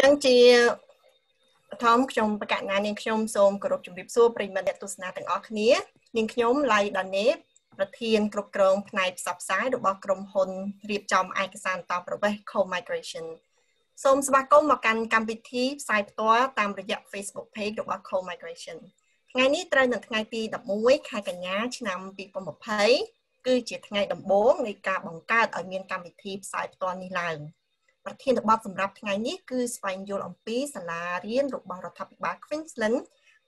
ចឹងជាបឋមខ្ញុំបកណានាងខ្ញុំសូមគោរពជម្រាបសួរប្រិយមិត្តអ្នកទស្សនាទាំងអស់គ្នានាងខ្ញុំឡៃដាណេប្រធានគ្រប់គ្រងផ្នែកផ្សព្វផ្សាយរបស់ក្រុមហ៊ុនរៀបចំឯកសារតប្រវេស Co-Migration សូមស្វាគមន៍មកកាន់កម្មវិធីផ្សាយផ្ទាល់តាមរយៈ Facebook Page របស់ Co-Migration ថ្ងៃនេះត្រូវនៅថ្ងៃទី11ខែកញ្ញាឆ្នាំ2020គឺជាថ្ងៃដំបូងនៃការបង្កើតឲ្យមានកម្មវិធីផ្សាយផ្ទាល់នេះឡើង។ ប្រធានបទសម្រាប់ថ្ងៃនេះគឺស្វែងយល់អំពីសាលារៀនរបស់រដ្ឋាភិបាល Queensland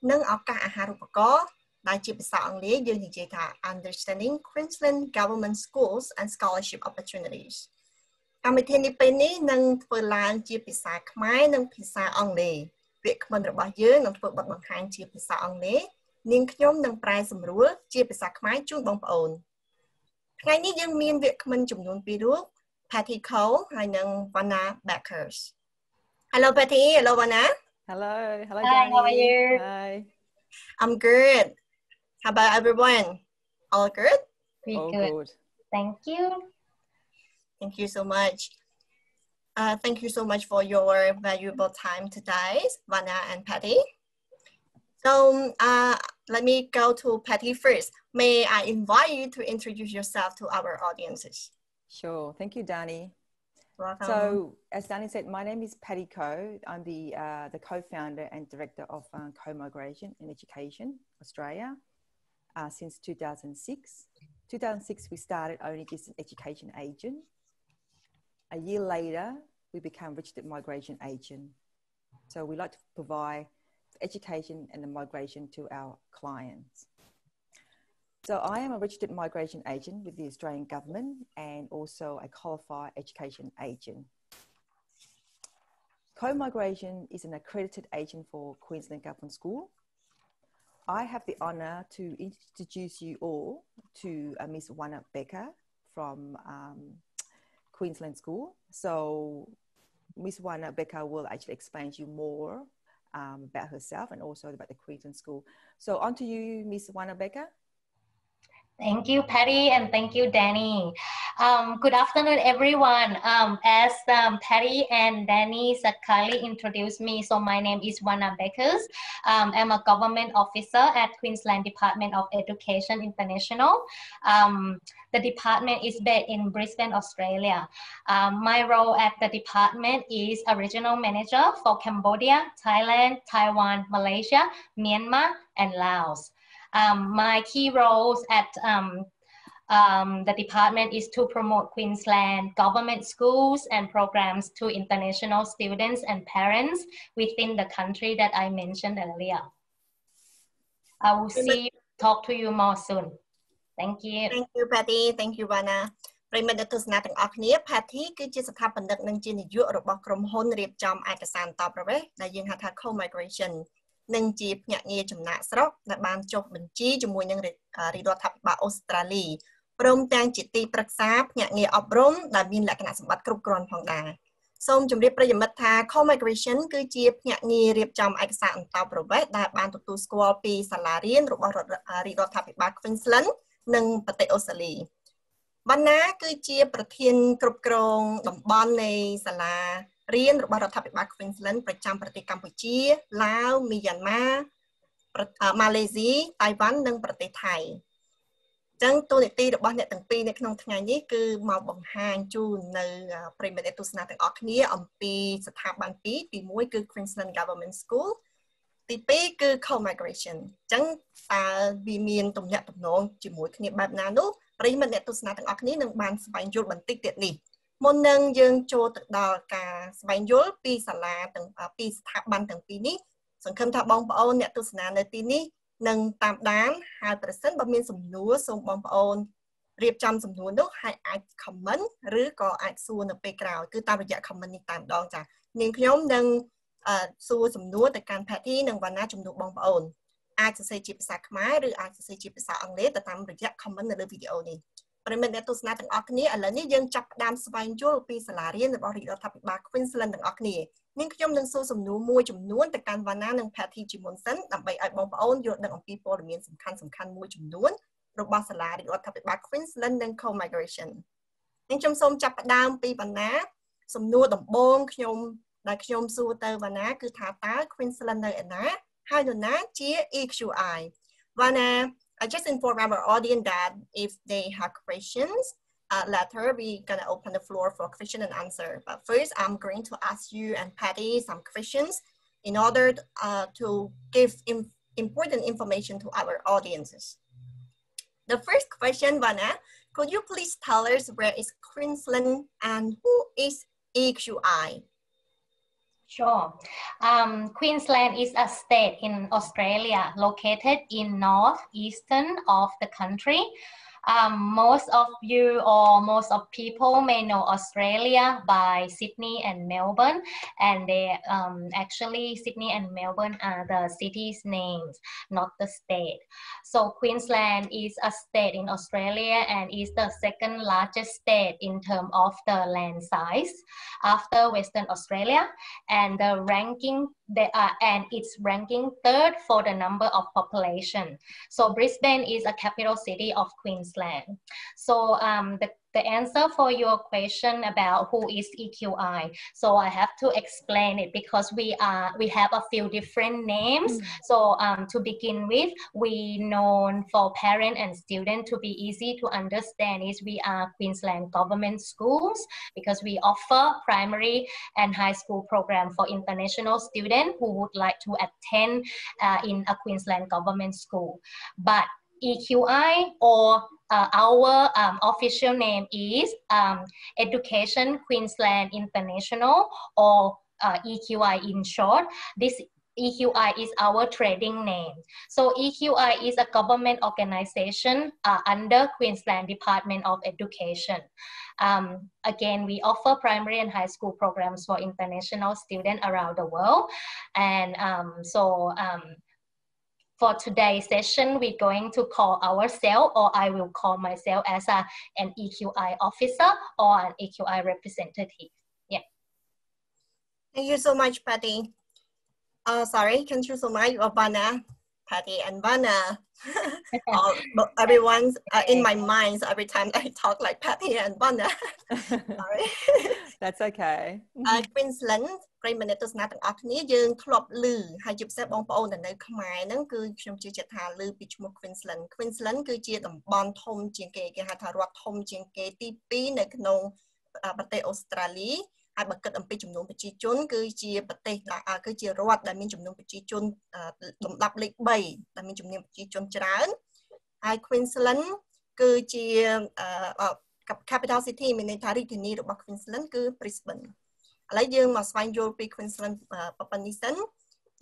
និងឱកាសអាហារូបករណ៍ដែលជាភាសាអង់គ្លេសយើងនិយាយថា Understanding Queensland Government Schools and Scholarship Opportunities កម្មវិធីនេះពេលនេះនឹងធ្វើឡើងជាភាសាខ្មែរនិងភាសាអង់គ្លេសវាគ្មិនរបស់យើងនឹងធ្វើបទបង្ហាញជាភាសាអង់គ្លេសនាងខ្ញុំនឹងប្រែសម្រួលជាភាសាខ្មែរជូនបងប្អូនថ្ងៃនេះយើងមានវាគ្មិនចំនួន2រូប Patty Coe ហើយនិង Vanna Beckers Hello Patty. Hello Vanna Hello. Hello Hi, how are you? Hi. I'm good. How about everyone? All good? Pretty All good. good. Thank you. Thank you so much. Uh, thank you so much for your valuable time today, Vanna and Patty. So uh, let me go to Patty first. May I invite you to introduce yourself to our audiences? Sure. Thank you, Danny. Welcome. So, as Danny said, my name is Patty Coe. I'm the, uh, the co-founder and director of uh, Co-Migration and Education Australia uh, since 2006. 2006, we started only just an education agent. A year later, we became registered migration agent. So we like to provide education and the migration to our clients. So I am a registered migration agent with the Australian government and also a qualified education agent. Co-migration is an accredited agent for Queensland Government School. I have the honour to introduce you all to uh, Miss Vanna Becker from um, Queensland School. So Miss Vanna Becker will actually explain to you more um, about herself and also about the Queensland School. So on to you, Miss Vanna Becker. Thank you, Patty, and thank you, Danny. Um, good afternoon, everyone. Um, as um, Patty and Danny Sakali introduced me, so my name is Vanna Beckers. Um, I'm a government officer at Queensland Department of Education International. Um, the department is based in Brisbane, Australia. Um, my role at the department is a regional manager for Cambodia, Thailand, Taiwan, Malaysia, Myanmar, and Laos. Um, my key roles at um, um, the department is to promote Queensland government schools and programs to international students and parents within the country that I mentioned earlier. I will see you, talk to you more soon. Thank you. Thank you Patty Thank you Vanna ប្រិមត្តអ្នកទស្សនាទាំងអស់គ្នា Patty គឺជាស្ថាបនិកនិងជានាយករបស់ក្រុមហ៊ុនរៀបចំឯកសារតបប្រវេសដែលយើងហៅថា Co-Migration និងជាភ្នាក់ងារចំណាក់ស្រុកដែលបានចុះបញ្ជីជាមួយនឹងរាជរដ្ឋាភិបាលអូស្ត្រាលីព្រមទាំងជាទីប្រឹក្សាភ្នាក់ងារអប់រំដែលមានលក្ខណៈសម្បត្តិគ្រប់គ្រាន់ផងដែរសូមជម្រាបប្រិយមិត្តថា Co-Migration គឺជាភ្នាក់ងាររៀបចំឯកសារអន្តោប្រវេសន៍ដែលបានទទួលស្គាល់ពីសាលារៀនរបស់រាជរដ្ឋាភិបាល Queensland និងប្រទេសអូស្ត្រាលីបណ្ណាគឺជាប្រធានគ្រប់គ្រងតំបន់នៃសាលា រៀនរបស់រដ្ឋាភិបាល Queensland ប្រចាំប្រទេសកម្ពុជាឡាវមីយ៉ាន់ម៉ាម៉ាឡេស៊ីតៃវ៉ាន់និងប្រទេសថៃចឹងតួនាទីរបស់អ្នកទាំងពីរនៅក្នុងថ្ងៃនេះគឺមកបង្ហាញជូននៅប្រិយមិត្តទស្សនាទាំងអស់គ្នាអំពីស្ថាប័នពីរទី1គឺ Queensland Government School ទី2គឺ Co-Migration អញ្ចឹងតើវាមានទំនាក់ទំនងជាមួយគ្នាបែបណានោះប្រិយមិត្តអ្នកទស្សនាទាំងអស់គ្នានឹងបានស្វែងយល់បន្តិចទៀតនេះ មុននឹងយើងចូលទៅដល់ការស្វែងយល់ពីសាលាទាំងពីស្ថាប័នទាំងពីរនេះសង្ឃឹមថាបងប្អូនអ្នកទស្សនានៅទីនេះនឹងតាមដានហើយប្រសិនបើមានសំណួរសូមបងប្អូនរៀបចំសំណួរនោះហើយអាច comment ឬក៏អាចសួរនៅពេលក្រោយគឺតាមរយៈ comment នេះតែម្ដងចានាងខ្ញុំនឹងសួរសំណួរទៅកាន់ Patty និងវណ្ណាជំនួសបងប្អូនអាចសរសេរជាភាសាខ្មែរឬអាចសរសេរជាភាសាអង់គ្លេសទៅតាមរយៈ comment នៅលើវីដេអូនេះ ប្រិមិត្តអ្នកទស្សនាទាំងអស់គ្នាឥឡូវនេះយើងចាប់ផ្ដើមស្វែងយល់ពីសាលារៀនរបស់រាជរដ្ឋាភិបាល Queensland ទាំងអស់គ្នានាងខ្ញុំនឹងសួរសំណួរមួយចំនួនទៅកាន់វណ្ណានិង Patty ជាមុនសិនដើម្បីឲ្យបងប្អូនយល់ដឹងអំពីព័ត៌មានសំខាន់សំខាន់មួយចំនួនរបស់សាលារាជរដ្ឋាភិបាល Queensland និង Co-Migration នាងខ្ញុំសូមចាប់ផ្ដើមពីបណ្ណាសំណួរដំបូងខ្ញុំដែលខ្ញុំសួរទៅវណ្ណាគឺថាតើ Queensland នៅឯណាហើយនរណាជា EQI វណ្ណា I just inform our audience that if they have questions uh, later we're gonna open the floor for question and answer. But first I'm going to ask you and Patty some questions in order uh, to give important information to our audiences. The first question Vanna could you please tell us where is Queensland and who is EQI Sure. Um, Queensland is a state in Australia located in northeastern of the country. Um, most of you or most of people may know Australia by Sydney and Melbourne, and they um, actually Sydney and Melbourne are the cities' names, not the state. So Queensland is a state in Australia and is the second largest state in terms of the land size after Western Australia, and the ranking they are, and it's ranking third for the number of population. So Brisbane is a capital city of Queensland. So um, the the answer for your question about who is EQI. So I have to explain it because we are we have a few different names. Mm. So um, to begin with, we known for parent and student to be easy to understand is we are Queensland government schools because we offer primary and high school program for international students who would like to attend uh, in a Queensland government school. But EQI or uh, our um, official name is um, Education Queensland International or uh, EQI in short. This EQI is our trading name. So EQI is a government organization uh, under Queensland Department of Education. Um, again, we offer primary and high school programs for international students around the world. And um, so um, for today's session, we're going to call ourselves, or I will call myself as a, an EQI officer or an EQI representative. Yeah. Thank you so much, Patty. Uh, sorry, thank you so much, Vanna, Patty, and Vanna. uh, everyone's uh, in my mind so every time I talk like Patty and Vanna. sorry. That's okay. uh, Queensland ប្រិយមិត្តទស្សនាទាំងអស់គ្នាយើងធ្លាប់ឮហើយជាពិសេសបងប្អូនដែលនៅខ្មែរហ្នឹងគឺខ្ញុំជឿជាក់ថាឮពីឈ្មោះ Queensland Queensland គឺជាតំបន់ធំជាងគេគេហៅថារដ្ឋធំជាងគេទី2នៅក្នុងប្រទេសអូស្ត្រាលី ហើយបើគិតអំពីចំនួនប្រជាជន គឺជាប្រទេសគឺជារដ្ឋដែលមានចំនួនប្រជាជនលំដាប់លេខ3ដែលមានចំនួនប្រជាជនច្រើនហើយ Queensland គឺជា capital city មានន័យថារាជធានីរបស់ Queensland គឺ Brisbane ឥឡូវយើងមកស្វែងយល់ពី Queensland ប៉ុណ្នេះសិន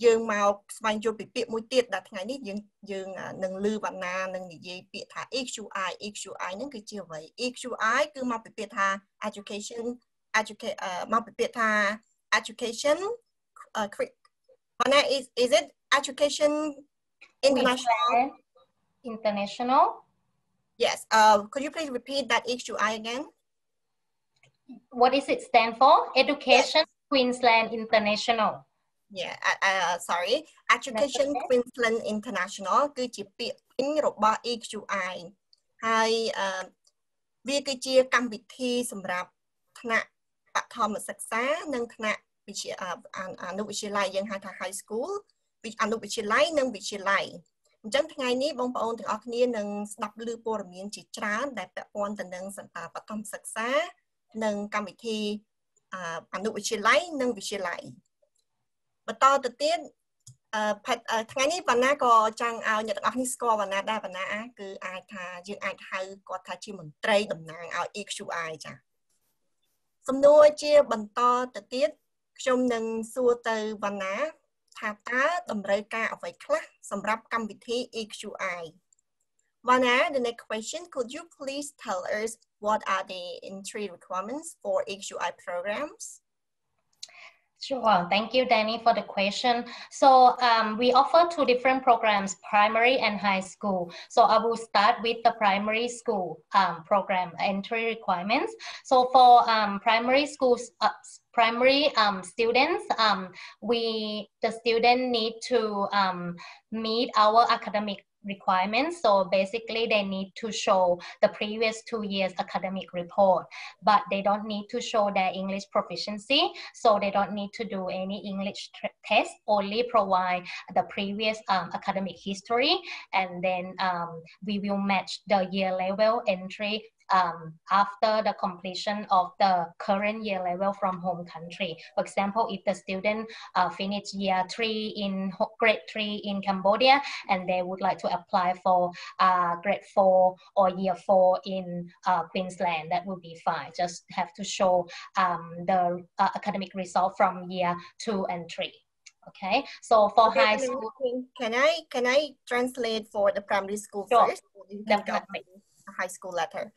យើងមកស្វែងយល់ពីពាក្យមួយទៀតដែលថ្ងៃនេះយើងយើងនឹងលឺវណ្ណានឹងនិយាយពាក្យថា EQI EQI ហ្នឹងគឺជាអ្វី EQI គឺមកពីពាក្យថា education educate uh, education uh, Hana, is is it education international? International. Yes uh could you please repeat that EQI again? What does it stand for? Education yes. Queensland International. Yeah uh, uh sorry. Education okay. Queensland International គឺជាពាក្យពេញរបស់ EQI ហើយវាគឺជាកម្មវិធីសម្រាប់ថ្នាក់ បឋមសិក្សានិងថ្នាក់វិទ្យាអនុវិទ្យាល័យយើងហៅថា high school អនុវិទ្យាល័យនិងវិទ្យាល័យអញ្ចឹងថ្ងៃនេះបងប្អូនទាំងអស់គ្នានឹងស្ដាប់ឮព័ត៌មានជាច្រើនដែលពាក់ព័ន្ធទៅនឹងបឋមសិក្សានិងកម្មវិធីអនុវិទ្យាល័យនិងវិទ្យាល័យបន្តទៅទៀតអឺថ្ងៃនេះវណ្ណាក៏ចង់ឲ្យអ្នកទាំងអស់នេះស្គាល់វណ្ណាដែរវណ្ណាគឺអាចថាយើងអាចហៅគាត់ថាជាមន្ត្រីតំណាងឲ្យ EQI ចា សំណួរជាបន្តទៅទៀតខ្ញុំនឹងសួរទៅវណ្ណាថាតើតម្រូវការអ្វីខ្លះសម្រាប់កម្មវិធី EQI Vana, the next question, could you please tell us what are the entry requirements for HUI programs? Sure. Thank you, Danny, for the question. So um, we offer two different programs, primary and high school. So I will start with the primary school um, program entry requirements. So for um, primary schools, uh, primary um, students, um, we the student need to um, meet our academic requirements. So basically they need to show the previous two years academic report, but they don't need to show their English proficiency. So they don't need to do any English test, only provide the previous um, academic history. And then um, we will match the year level entry um, after the completion of the current year level from home country. For example, if the student uh, finish year three in grade three in Cambodia and they would like to apply for uh, grade four or year four in uh, Queensland, that would be fine. Just have to show um, the uh, academic result from year two and three. Okay, so for okay, high school, can I can I translate for the primary school sure. first? Definitely. High school letter.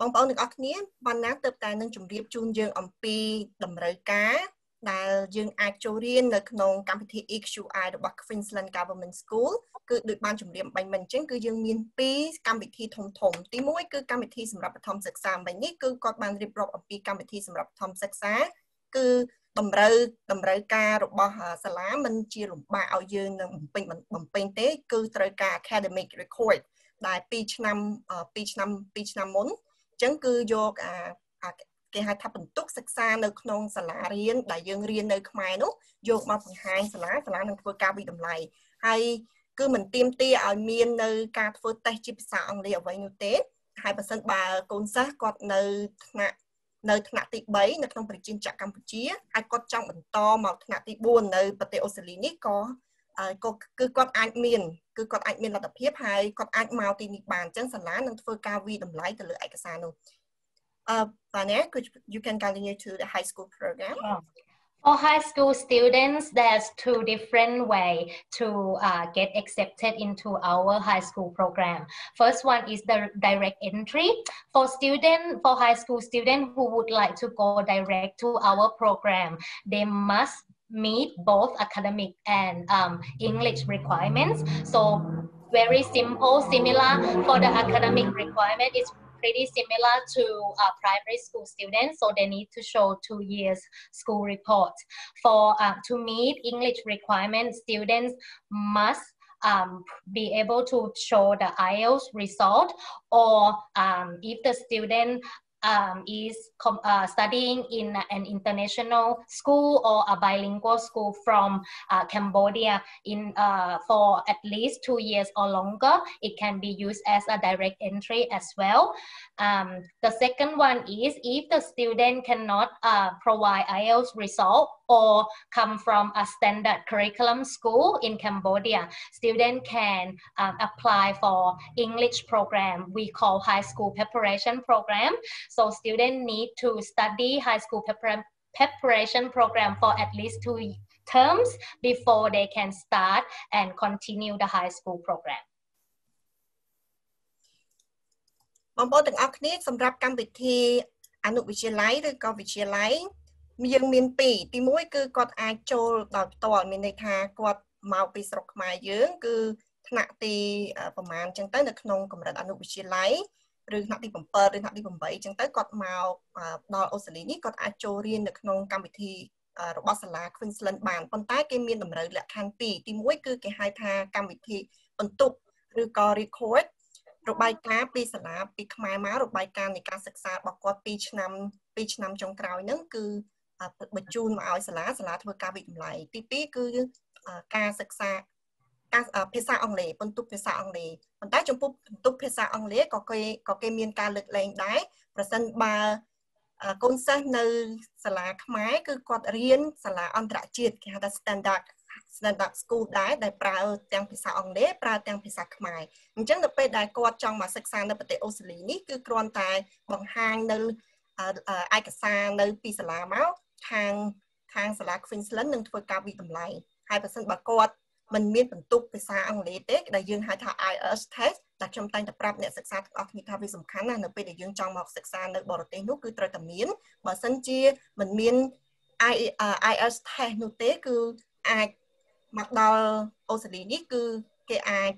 បងប្អូនទាំងអស់គ្នាបានណាទៅតែនឹងជម្រាបជូនយើងអំពីតម្រូវការដែលយើងអាចចូលរៀននៅក្នុងកម្មវិធី EQI របស់ Queensland Government School គឺដូចបានជម្រាបបាញ់មិញអញ្ចឹងគឺយើងមាន2កម្មវិធីធំធំទី1គឺកម្មវិធីសម្រាប់បឋមសិក្សាមិញនេះគឺគាត់បានរៀបរាប់អំពីកម្មវិធីសម្រាប់បឋមសិក្សាគឺតម្រូវតម្រូវការរបស់សាលាមិនជាលំបាកឲ្យយើងនឹងបំពេញបំពេញទេ គឺត្រូវការ academic record ដែល2ឆ្នាំ2ឆ្នាំ2ឆ្នាំមុនអញ្ចឹងគឺយកអាគេហៅថាបន្ទុកសិក្សានៅក្នុងសាលារៀនដែលយើងរៀននៅខ្មែរនោះយកមកបង្ហាញសាលាសាលានឹងធ្វើការវិតម្លៃហើយគឺមិនទៀមទាឲ្យមាននៅការធ្វើតេស្តជាភាសាអង់គ្លេសអ្វីនោះទេហើយបើសិនបើកូនសិស្សគាត់នៅថ្នាក់នៅថ្នាក់ទី3នៅក្នុងប្រជាជាតិកម្ពុជាហើយគាត់ចង់បន្តមកថ្នាក់ទី4នៅប្រទេសអូស្ត្រាលីនេះក៏ ក៏គឺគាត់អាចមានគឺគាត់អាចមានលទ្ធភាពហើយគាត់អាចមកទីនេះបានអញ្ចឹងសាលានឹងធ្វើការវិតម្លៃទៅលើឯកសារនោះអឺ Vanya could you can continue to the high school program For high school students, there's two different way to uh, get accepted into our high school program. First one is the direct entry. For student, for high school student who would like to go direct to our program, they must meet both academic and um, English requirements. So very simple, similar for the academic requirement is pretty similar to uh, primary school students. So they need to show two years school report. For uh, to meet English requirements, students must um, be able to show the IELTS result or um, if the student um, is uh, studying in an international school or a bilingual school from uh, Cambodia in uh, for at least two years or longer. It can be used as a direct entry as well. Um, the second one is if the student cannot uh, provide IELTS result or come from a standard curriculum school in Cambodia, student can um, apply for English program we call high school preparation program. So student need to study high school preparation program for at least two terms before they can start and continue the high school program. បងប្អូនទាំងអស់គ្នាសម្រាប់កម្មវិធីអនុវិទ្យាល័យឬក៏វិទ្យាល័យ យើងមានពីរទី1គឺគាត់អាចចូលដោយផ្ទាល់មានន័យថាគាត់មកពីស្រុកខ្មែរយើងគឺថ្នាក់ទីប្រហែលអញ្ចឹងទៅនៅក្នុងកម្រិតអនុវិទ្យាល័យឬថ្នាក់ទី7ឬថ្នាក់ទី8អញ្ចឹងទៅគាត់មកដល់អូស្ត្រាលីនេះគាត់អាចចូលរៀននៅក្នុងកម្មវិធីរបស់សាលា Queensland បានប៉ុន្តែគេមានតម្រូវលក្ខខណ្ឌពីរទី1គឺគេហៅថាកម្មវិធីបន្ទប់ឬក៏ record របាយការណ៍ពីសាលាពីខ្មែរមករបាយការណ៍នៃការសិក្សារបស់គាត់2ឆ្នាំ2ឆ្នាំចុងក្រោយហ្នឹងគឺ បញ្ជូនមកឲ្យសាលាសាលាធ្វើការវិតម្លៃទី2គឺការសិក្សាការភាសាអង់គ្លេសបន្ទុកភាសាអង់គ្លេសប៉ុន្តែចំពោះបន្ទុកភាសាអង់គ្លេសក៏គេក៏គេមានការលើកលែងដែរប្រសិនបើកូនសិស្សនៅសាលាខ្មែរគឺគាត់រៀនសាលាអន្តរជាតិគេហៅថា standard standard school ដែរដែលប្រើទាំងភាសាអង់គ្លេសប្រើទាំងភាសាខ្មែរអញ្ចឹងនៅពេលដែលគាត់ចង់មកសិក្សានៅប្រទេសអូស្ត្រាលីនេះគឺគ្រាន់តែបង្ហាញនៅឯកសារនៅពីសាលាមក ខាងខាងសាលា Queensland នឹងធ្វើការវិតម្លៃហើយបើសិនបើគាត់มันមានបន្ទុកភាសាអង់គ្លេសទេដែលយើងហៅថា IELTS test តែខ្ញុំតែងតែប្រាប់អ្នកសិក្សាទាំងអស់គ្នាថាវាសំខាន់ណាស់នៅពេលដែលយើងចង់មកសិក្សានៅបរទេសនោះគឺត្រូវតែមានបើសិនជាมันមាន IELTS test នោះទេគឺអាចមកដល់អូស្ត្រាលីនេះគឺគេអាច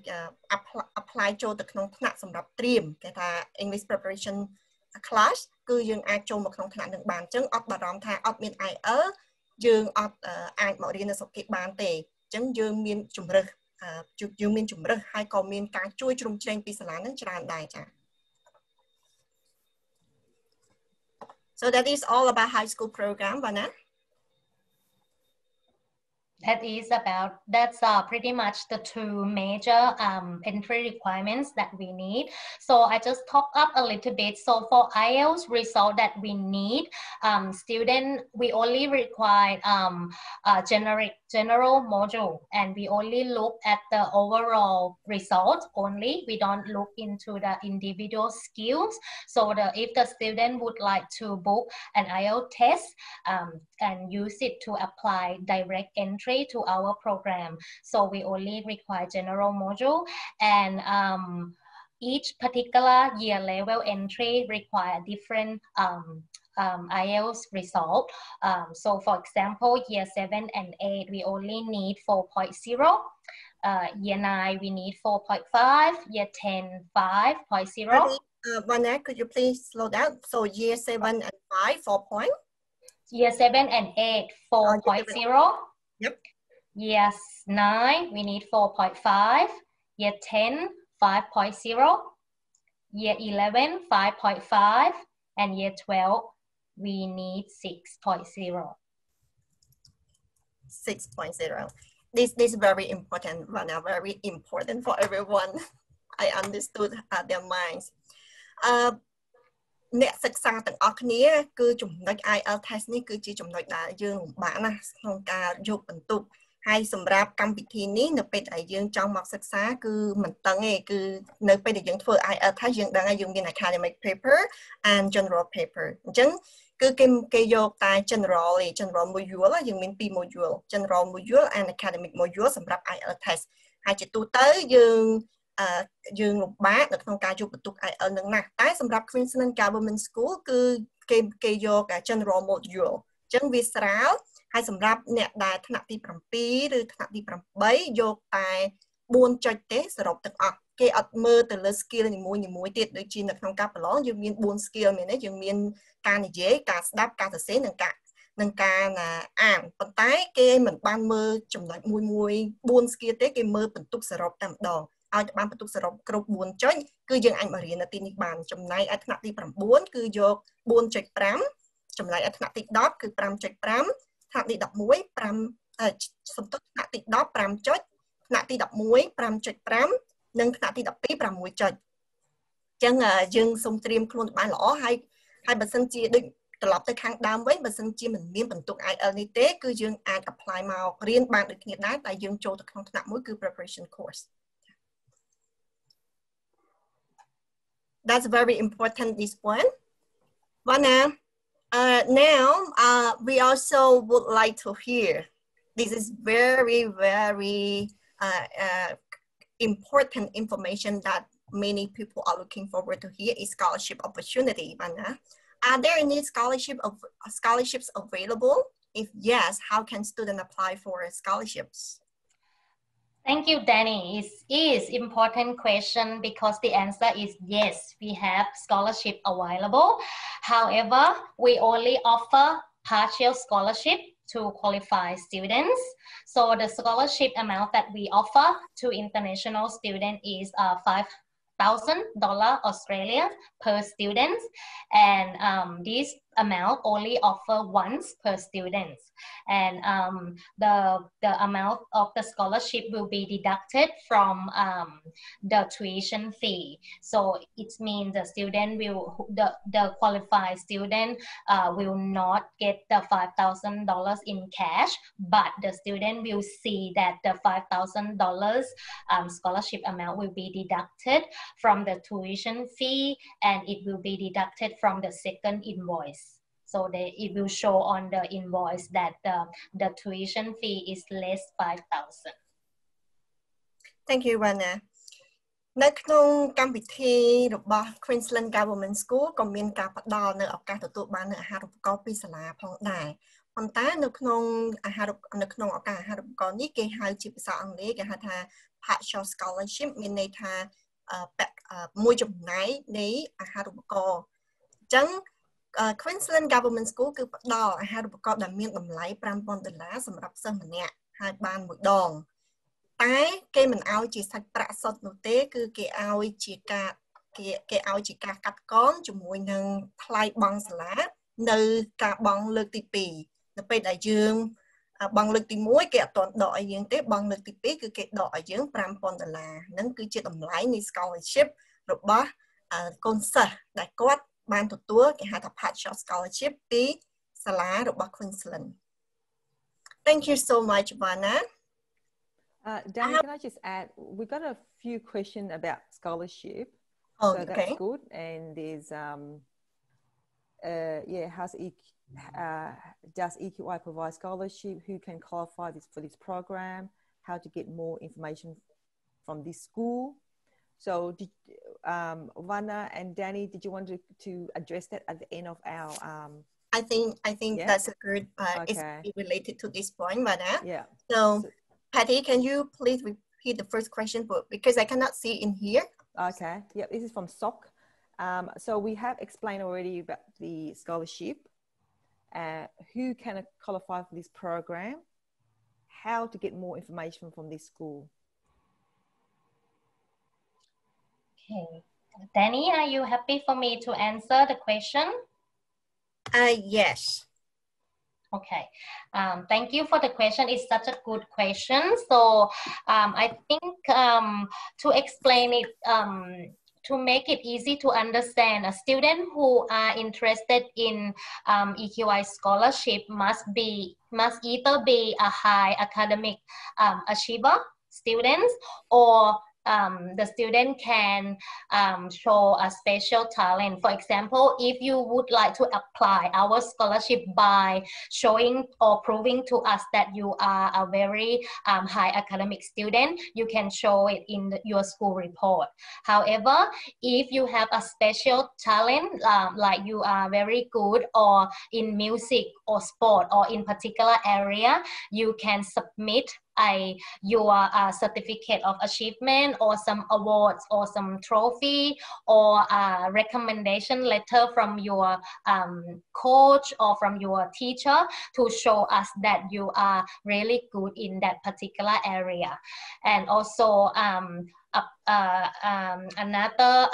apply ចូលទៅក្នុងថ្នាក់សម្រាប់ត្រៀមគេថា English preparation class គឺយើងអាចចូលមកក្នុងថ្នាក់នឹងបានអញ្ចឹងអត់បារម្ភថាអត់មាន IEL យើងអត់អាចមករៀននៅស្រុកគេបានទេអញ្ចឹងយើងមានជំរើសយើងមានជំរើសហើយក៏មានការជួយជ្រោមជ្រែងពីសាលានឹងច្រើនដែរចា So that is all about high school program, Vana. That is about that's uh, pretty much the two major um, entry requirements that we need. So i just talk up a little bit. So for ielts result that we need um, student we only require um, a generic general module and we only look at the overall result only. We don't look into the individual skills. So the if the student would like to book an ielts test um, and use it to apply direct entry to our program. So we only require general module and um, each particular year level entry require different um, um, IELTS result. Um, so for example, year 7 and 8, we only need 4.0. Uh, year 9, we need 4.5. Year 10, 5.0. Uh, Vanna, could you please slow down? So year 7 and 5, 4 point? Year 7 and 8, 4.0. Yep. Year 9, we need 4.5. Year 10, 5.0. Year 11, 5.5. And year 12, we need 6.0. 6.0. This, this is very important, Rana, very important for everyone. I understood uh, their minds. Uh, អ្នកសិក្សាទាំងអស់គ្នាគឺចំណុច IELTS test នេះគឺជាចំណុចដែលយើងលំបាកណាស់ក្នុងការយកបន្ទុកហើយសម្រាប់កម្មវិធីនេះនៅពេលដែលយើងចង់មកសិក្សាគឺមិនតឹងទេគឺនៅពេលដែលយើងធ្វើ IELTS test យើងដឹងហើយយើងមាន academic paper and general paper អញ្ចឹងគឺគេគេយកតែ general ឯ general module យើងមាន2 module general module and academic module សម្រាប់ IELTS test ហើយជាទូទៅយើងអឺ យើងលំបាកនៅក្នុងការយកបន្ទុក IELTS នឹងណាស់តែសម្រាប់ Queensland Government School គឺគេគេយក general module អញ្ចឹងវាស្រាលហើយសម្រាប់អ្នកដែលថ្នាក់ទី7ឬថ្នាក់ទី8យកតែ4ចុចទេសរុបទាំងអស់គេអត់មើលទៅលើ skill នីមួយនីមួយទៀតដូចជានៅក្នុងការប្រឡងយើងមាន4 skill មានទេយើងមានការនិយាយការស្ដាប់ការសរសេរនិងការនឹងការអានប៉ុន្តែគេមិនបានមើលចំណុចមួយមួយ4 skill ទេគេមើលបន្ទុកសរុបតែម្ដង ឲ្យបានបន្ទុកសរុបគ្រប់4ចុចគឺយើងអាចមករៀននៅទីនេះបានចំណែកឲ្យថ្នាក់ទី9គឺយក4.5ចំណែកឲ្យថ្នាក់ទី10គឺ5.5ថ្នាក់ទី11 5សំទុកថ្នាក់ទី10 5ចុចថ្នាក់ទី11 5.5និងថ្នាក់ទី12 6ចុចអញ្ចឹងយើងសូមត្រៀមខ្លួនបានល្អហើយហើយបើសិនជាដូចត្រឡប់ទៅខាងដើមវិញបើសិនជាមិនមានបន្ទុក IL នេះទេគឺយើងអាច apply មករៀនបានដូចគ្នាដែរតែយើងចូលទៅក្នុងថ្នាក់មួយគឺ preparation course That's very important this one. Vana, Uh, now, uh, we also would like to hear, this is very, very uh, uh, important information that many people are looking forward to hear is scholarship opportunity. Vanna. Are there any scholarship of, scholarships available? If yes, how can students apply for scholarships? Thank you, Danny. It is important question because the answer is yes, we have scholarship available. However, we only offer partial scholarship to qualified students. So the scholarship amount that we offer to international students is uh, five thousand dollar Australian per student, and um, this amount only offer once per student and um, the the amount of the scholarship will be deducted from um, the tuition fee. So it means the student will the the qualified student uh, will not get the five thousand dollars in cash but the student will see that the five thousand dollars um, scholarship amount will be deducted from the tuition fee and it will be deducted from the second invoice so they, it will show on the invoice that the, the tuition fee is less 5,000. Thank you, Rana. នៅក្នុងកម្មវិធីរបស់ Queensland Government School ក៏មានការផ្ដល់នៅឱកាសទទួលបាននៅអាហារូបករណ៍ពីសាលាផងដែរប៉ុន្តែនៅក្នុងអាហារូបនៅក្នុងឱកាសអាហារូបករណ៍នេះគេហៅជាភាសាអង់គ្លេសគេហៅថា partial scholarship មានន័យថាមួយចំណែកនៃអាហារូបករណ៍អញ្ចឹង Queensland Government School គឺផ្ដល់អាហារូបករណ៍ដែលមានតម្លៃ5000ដុល្លារសម្រាប់សិស្សម្នាក់ហើយបានមួយដងតែគេមិនឲ្យជាសាច់ប្រាក់សុទ្ធនោះទេ គឺគេឲ្យជាការគេគេឲ្យជាការកាត់កងជាមួយនឹងថ្លៃបង់សាលានៅការបង់លើកទី2នៅពេលដែលយើងបង់លើកទី1គេអត់ទាន់ដកឲ្យយើងទេបង់លើកទី2គឺគេដកឲ្យយើង5000ដុល្លារហ្នឹងគឺជាតម្លៃនៃ scholarship របស់កូនសិស្សដែលគាត់ បានទទួលគេហៅថា partial scholarship ពីសាលារបស់ Queensland Thank you so much Vana Uh, Danny, can I just add? We got a few questions about scholarship. Oh, so okay. that's good. And there's um, uh, yeah, how's e- uh, does EQI provide scholarship? Who can qualify this for this program? How to get more information from this school? So, did, um, Vanna and Danny, did you want to, to address that at the end of our? Um, I think I think Yeah. that's a good. Uh, Okay. It's related to this point, Vana. yeah. So, So- Patty, can you please repeat the first question, but because I cannot see in here. Okay. Yeah, this is from SOC. Um, so we have explained already about the scholarship, uh, who can qualify for this program, how to get more information from this school. Okay. Danny, are you happy for me to answer the question? Uh, yes. Okay, um, thank you for the question. It's such a good question. So um, I think um, to explain it, um, to make it easy to understand, a student who are interested in um, EQI scholarship must be must either be a high academic um, achiever students or um, the student can um, show a special talent. For example, if you would like to apply our scholarship by showing or proving to us that you are a very um, high academic student, you can show it in the- your school report. However, if you have a special talent, um, like you are very good or in music or sport or in particular area, you can submit your uh, certificate of achievement or some awards or some trophy or a recommendation letter from your um, coach or from your teacher to show us that you are really good in that particular area. And also um, uh, uh, um, another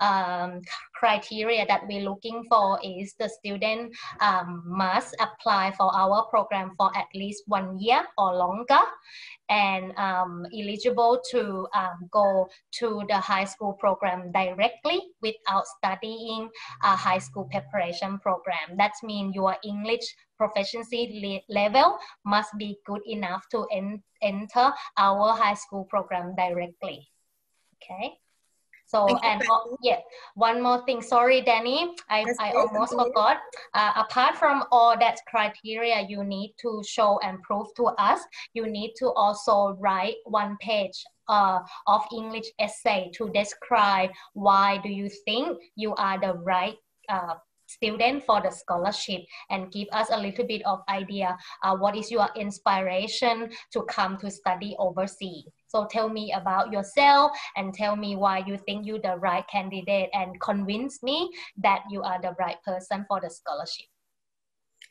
um, criteria that we're looking for is the student um, must apply for our program for at least one year or longer and um, eligible to um, go to the high school program directly without studying a high school preparation program. That means your English proficiency level must be good enough to en- enter our high school program directly. Okay. So Thank and uh, yeah, one more thing. Sorry, Danny, I, That's I almost forgot. Uh, apart from all that criteria you need to show and prove to us, you need to also write one page uh, of English essay to describe why do you think you are the right uh, student for the scholarship and give us a little bit of idea uh, what is your inspiration to come to study overseas. So tell me about yourself and tell me why you think you're the right candidate and convince me that you are the right person for the scholarship.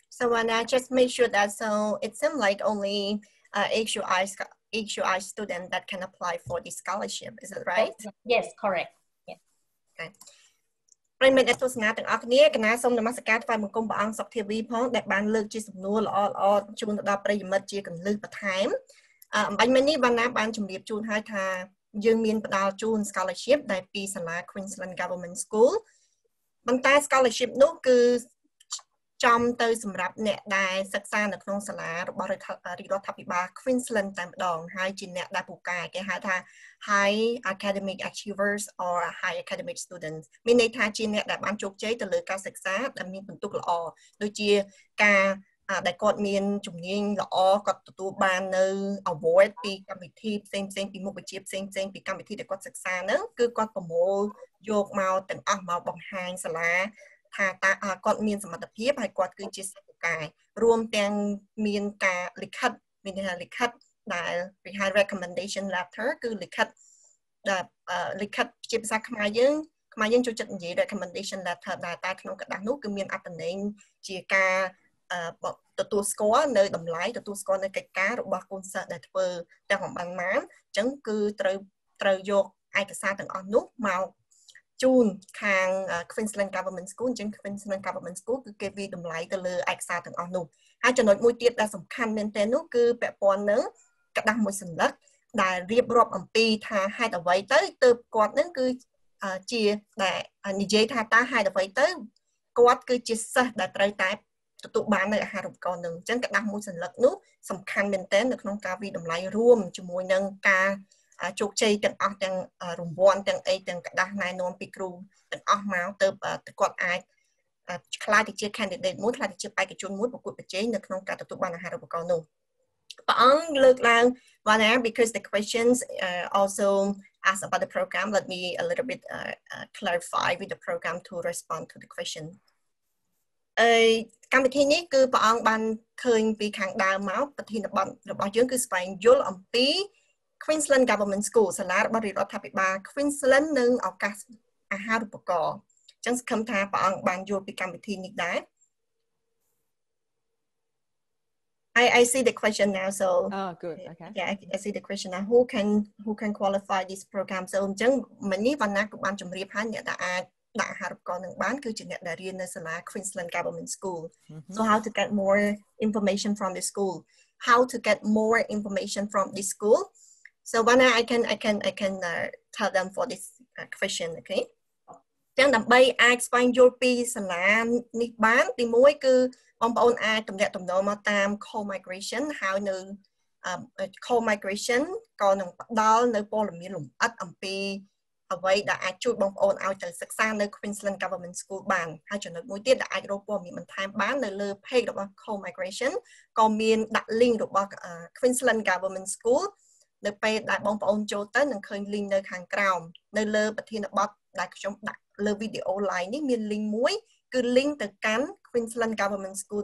So when I just make sure that so it seems like only uh, EQI EQI student that can apply for the scholarship. Is that right? yes correct ប្រិយមិត្តអ្នកទស្សនាទាំងអស់គ្នាកណាសូមនមស្ការថ្វាយបង្គំព្រះអង្គសុខធាវីផងដែលបានលើកជាសំណួរល្អល្អៗជូនទៅដល់ប្រិយមិត្តជាកន្លឹះបន្ថែមអឺអំបញ្ញមិញនេះបានណាបានជម្រាបជូនឲ្យថាយើងមានផ្ដល់ជូន scholarship ដែលពីសាលា Queensland Government School ប៉ុន្តែ scholarship នោះគឺ ចំទៅសម្រាប់អ្នកដែលសិក្សានៅក្នុងសាលារបស់រដ្ឋារាជរដ្ឋាភិបាល Queensland តែម្ដងហើយជាអ្នកដែលពូកែគេហៅថា high academic achievers or high academic students មានន័យថាជាអ្នកដែលបានជោគជ័យទៅលើការសិក្សាដែលមានពិន្ទុល្អដូចជាការអាដែលគាត់មានជំនាញល្អគាត់ទទួលបាននៅ award ពីកម្មវិធីផ្សេងផ្សេងៗពីមុខវិជ្ជាផ្សេងផ្សេងៗពីកម្មវិធីដែលគាត់សិក្សាហ្នឹងគឺគាត់ប្រមូលយកមកទាំងអស់មកបង្ហាញសាលា ថាតើគាត់មានសមត្ថភាពហើយគាត់គឺជាសិស្សកាយរួមទាំងមានការលិខិតមានថាលិខិតដែលគេហៅ recommendation letter គឺលិខិតដែលលិខិតជាភាសាខ្មែរយើងខ្មែរយើងចូលចិត្តនិយាយ recommendation letter ដែរតែក្នុងក្រដាស់នោះគឺមានអត្ថន័យជាការទទួលស្គាល់នៅតម្លៃទទួលស្គាល់នៅកិច្ចការរបស់កូនសិស្សដែលធ្វើទាំងអំបានម៉ានអញ្ចឹងគឺត្រូវត្រូវយកឯកសារទាំងអស់នោះមក ជូនខាង Queensland Government School អញ្ចឹង Queensland Government School គឺគេវាតម្លៃទៅលើឯកសារទាំងអស់នោះហើយចំណុចមួយទៀតដែលសំខាន់មែនទែននោះគឺពាក់ព័ន្ធនឹងក្តាស់មួយសន្លឹកដែលរៀបរាប់អំពីថាហេតុអ្វីទៅទើបគាត់នឹងគឺជាដែលនិយាយថាតើហេតុអ្វីទៅគាត់គឺជាសិស្សដែលត្រូវតែទទួលបាននៅអាហារូបករណ៍នឹងអញ្ចឹងក្តាស់មួយសន្លឹកនោះសំខាន់មែនទែននៅក្នុងការវិតម្លៃរួមជាមួយនឹងការ ជោគជ័យទាំងអស់ទាំងរង្វាន់ទាំងអីទាំងกระดาษណែនាំពីគ្រូទាំងអស់មកទៅគាត់អាចខ្លាចទៅជា candidate មួយខ្លាចទៅជាបេក្ខជនមួយប្រកួតប្រជែងនៅក្នុងការទទួលបានអាហារូបករណ៍នោះព្រះអង្គលើកឡើង Vana because the questions uh, also ask about the program let me a little bit uh, uh, clarify with the program to respond to the question អឺកម្មវិធីនេះគឺព្រះអង្គបានឃើញពីខាងដើមមកប្រធានបទរបស់យើងគឺស្វែងយល់អំពី Queensland Government School សាលារបស់រដ្ឋាភិបាល Queensland និងឱកាសអាហារូបករណ៍អញ្ចឹងសង្ឃឹមថាព្រះអង្គបានយល់ពីកម្មវិធីនេះដែរ I, I see the question now so oh good okay yeah I, I see the question now who can who can qualify this program so អញ្ចឹងមិញនេះវណ្ណាក៏បានជម្រាបហើយអ្នកដែលអាចដាក់អាហារូបករណ៍នឹងបានគឺជាអ្នកដែលរៀននៅសាលា Queensland Government School so how to get more information from the school how to get more information from this school So one I can I can I can uh, tell them for this uh, question okay? Normal time, call migration How ហើយនៅ um, uh, Co-Migration ក៏នឹងផ្ដល់នៅព័ត៌មានលម្អិតអំពីអ្វីដែលអាចជួយបងប្អូនឲ្យទៅសិក្សានៅ Queensland Government School បានហើយចំណុចមួយទៀតដែលអាចរកព័ត៌មានបន្ថែមបាននៅលើ page about Co-Migration ក៏មានដាក់ link របស់ uh, Queensland Government School នៅពេលដែលបងប្អូនចូលទៅនឹងឃើញ link នៅខាងក្រោមនៅលើប្រធានបទដែលខ្ញុំដាក់លើវីដេអូ live នេះមាន link មួយគឺ link ទៅកាន់ Queensland Government School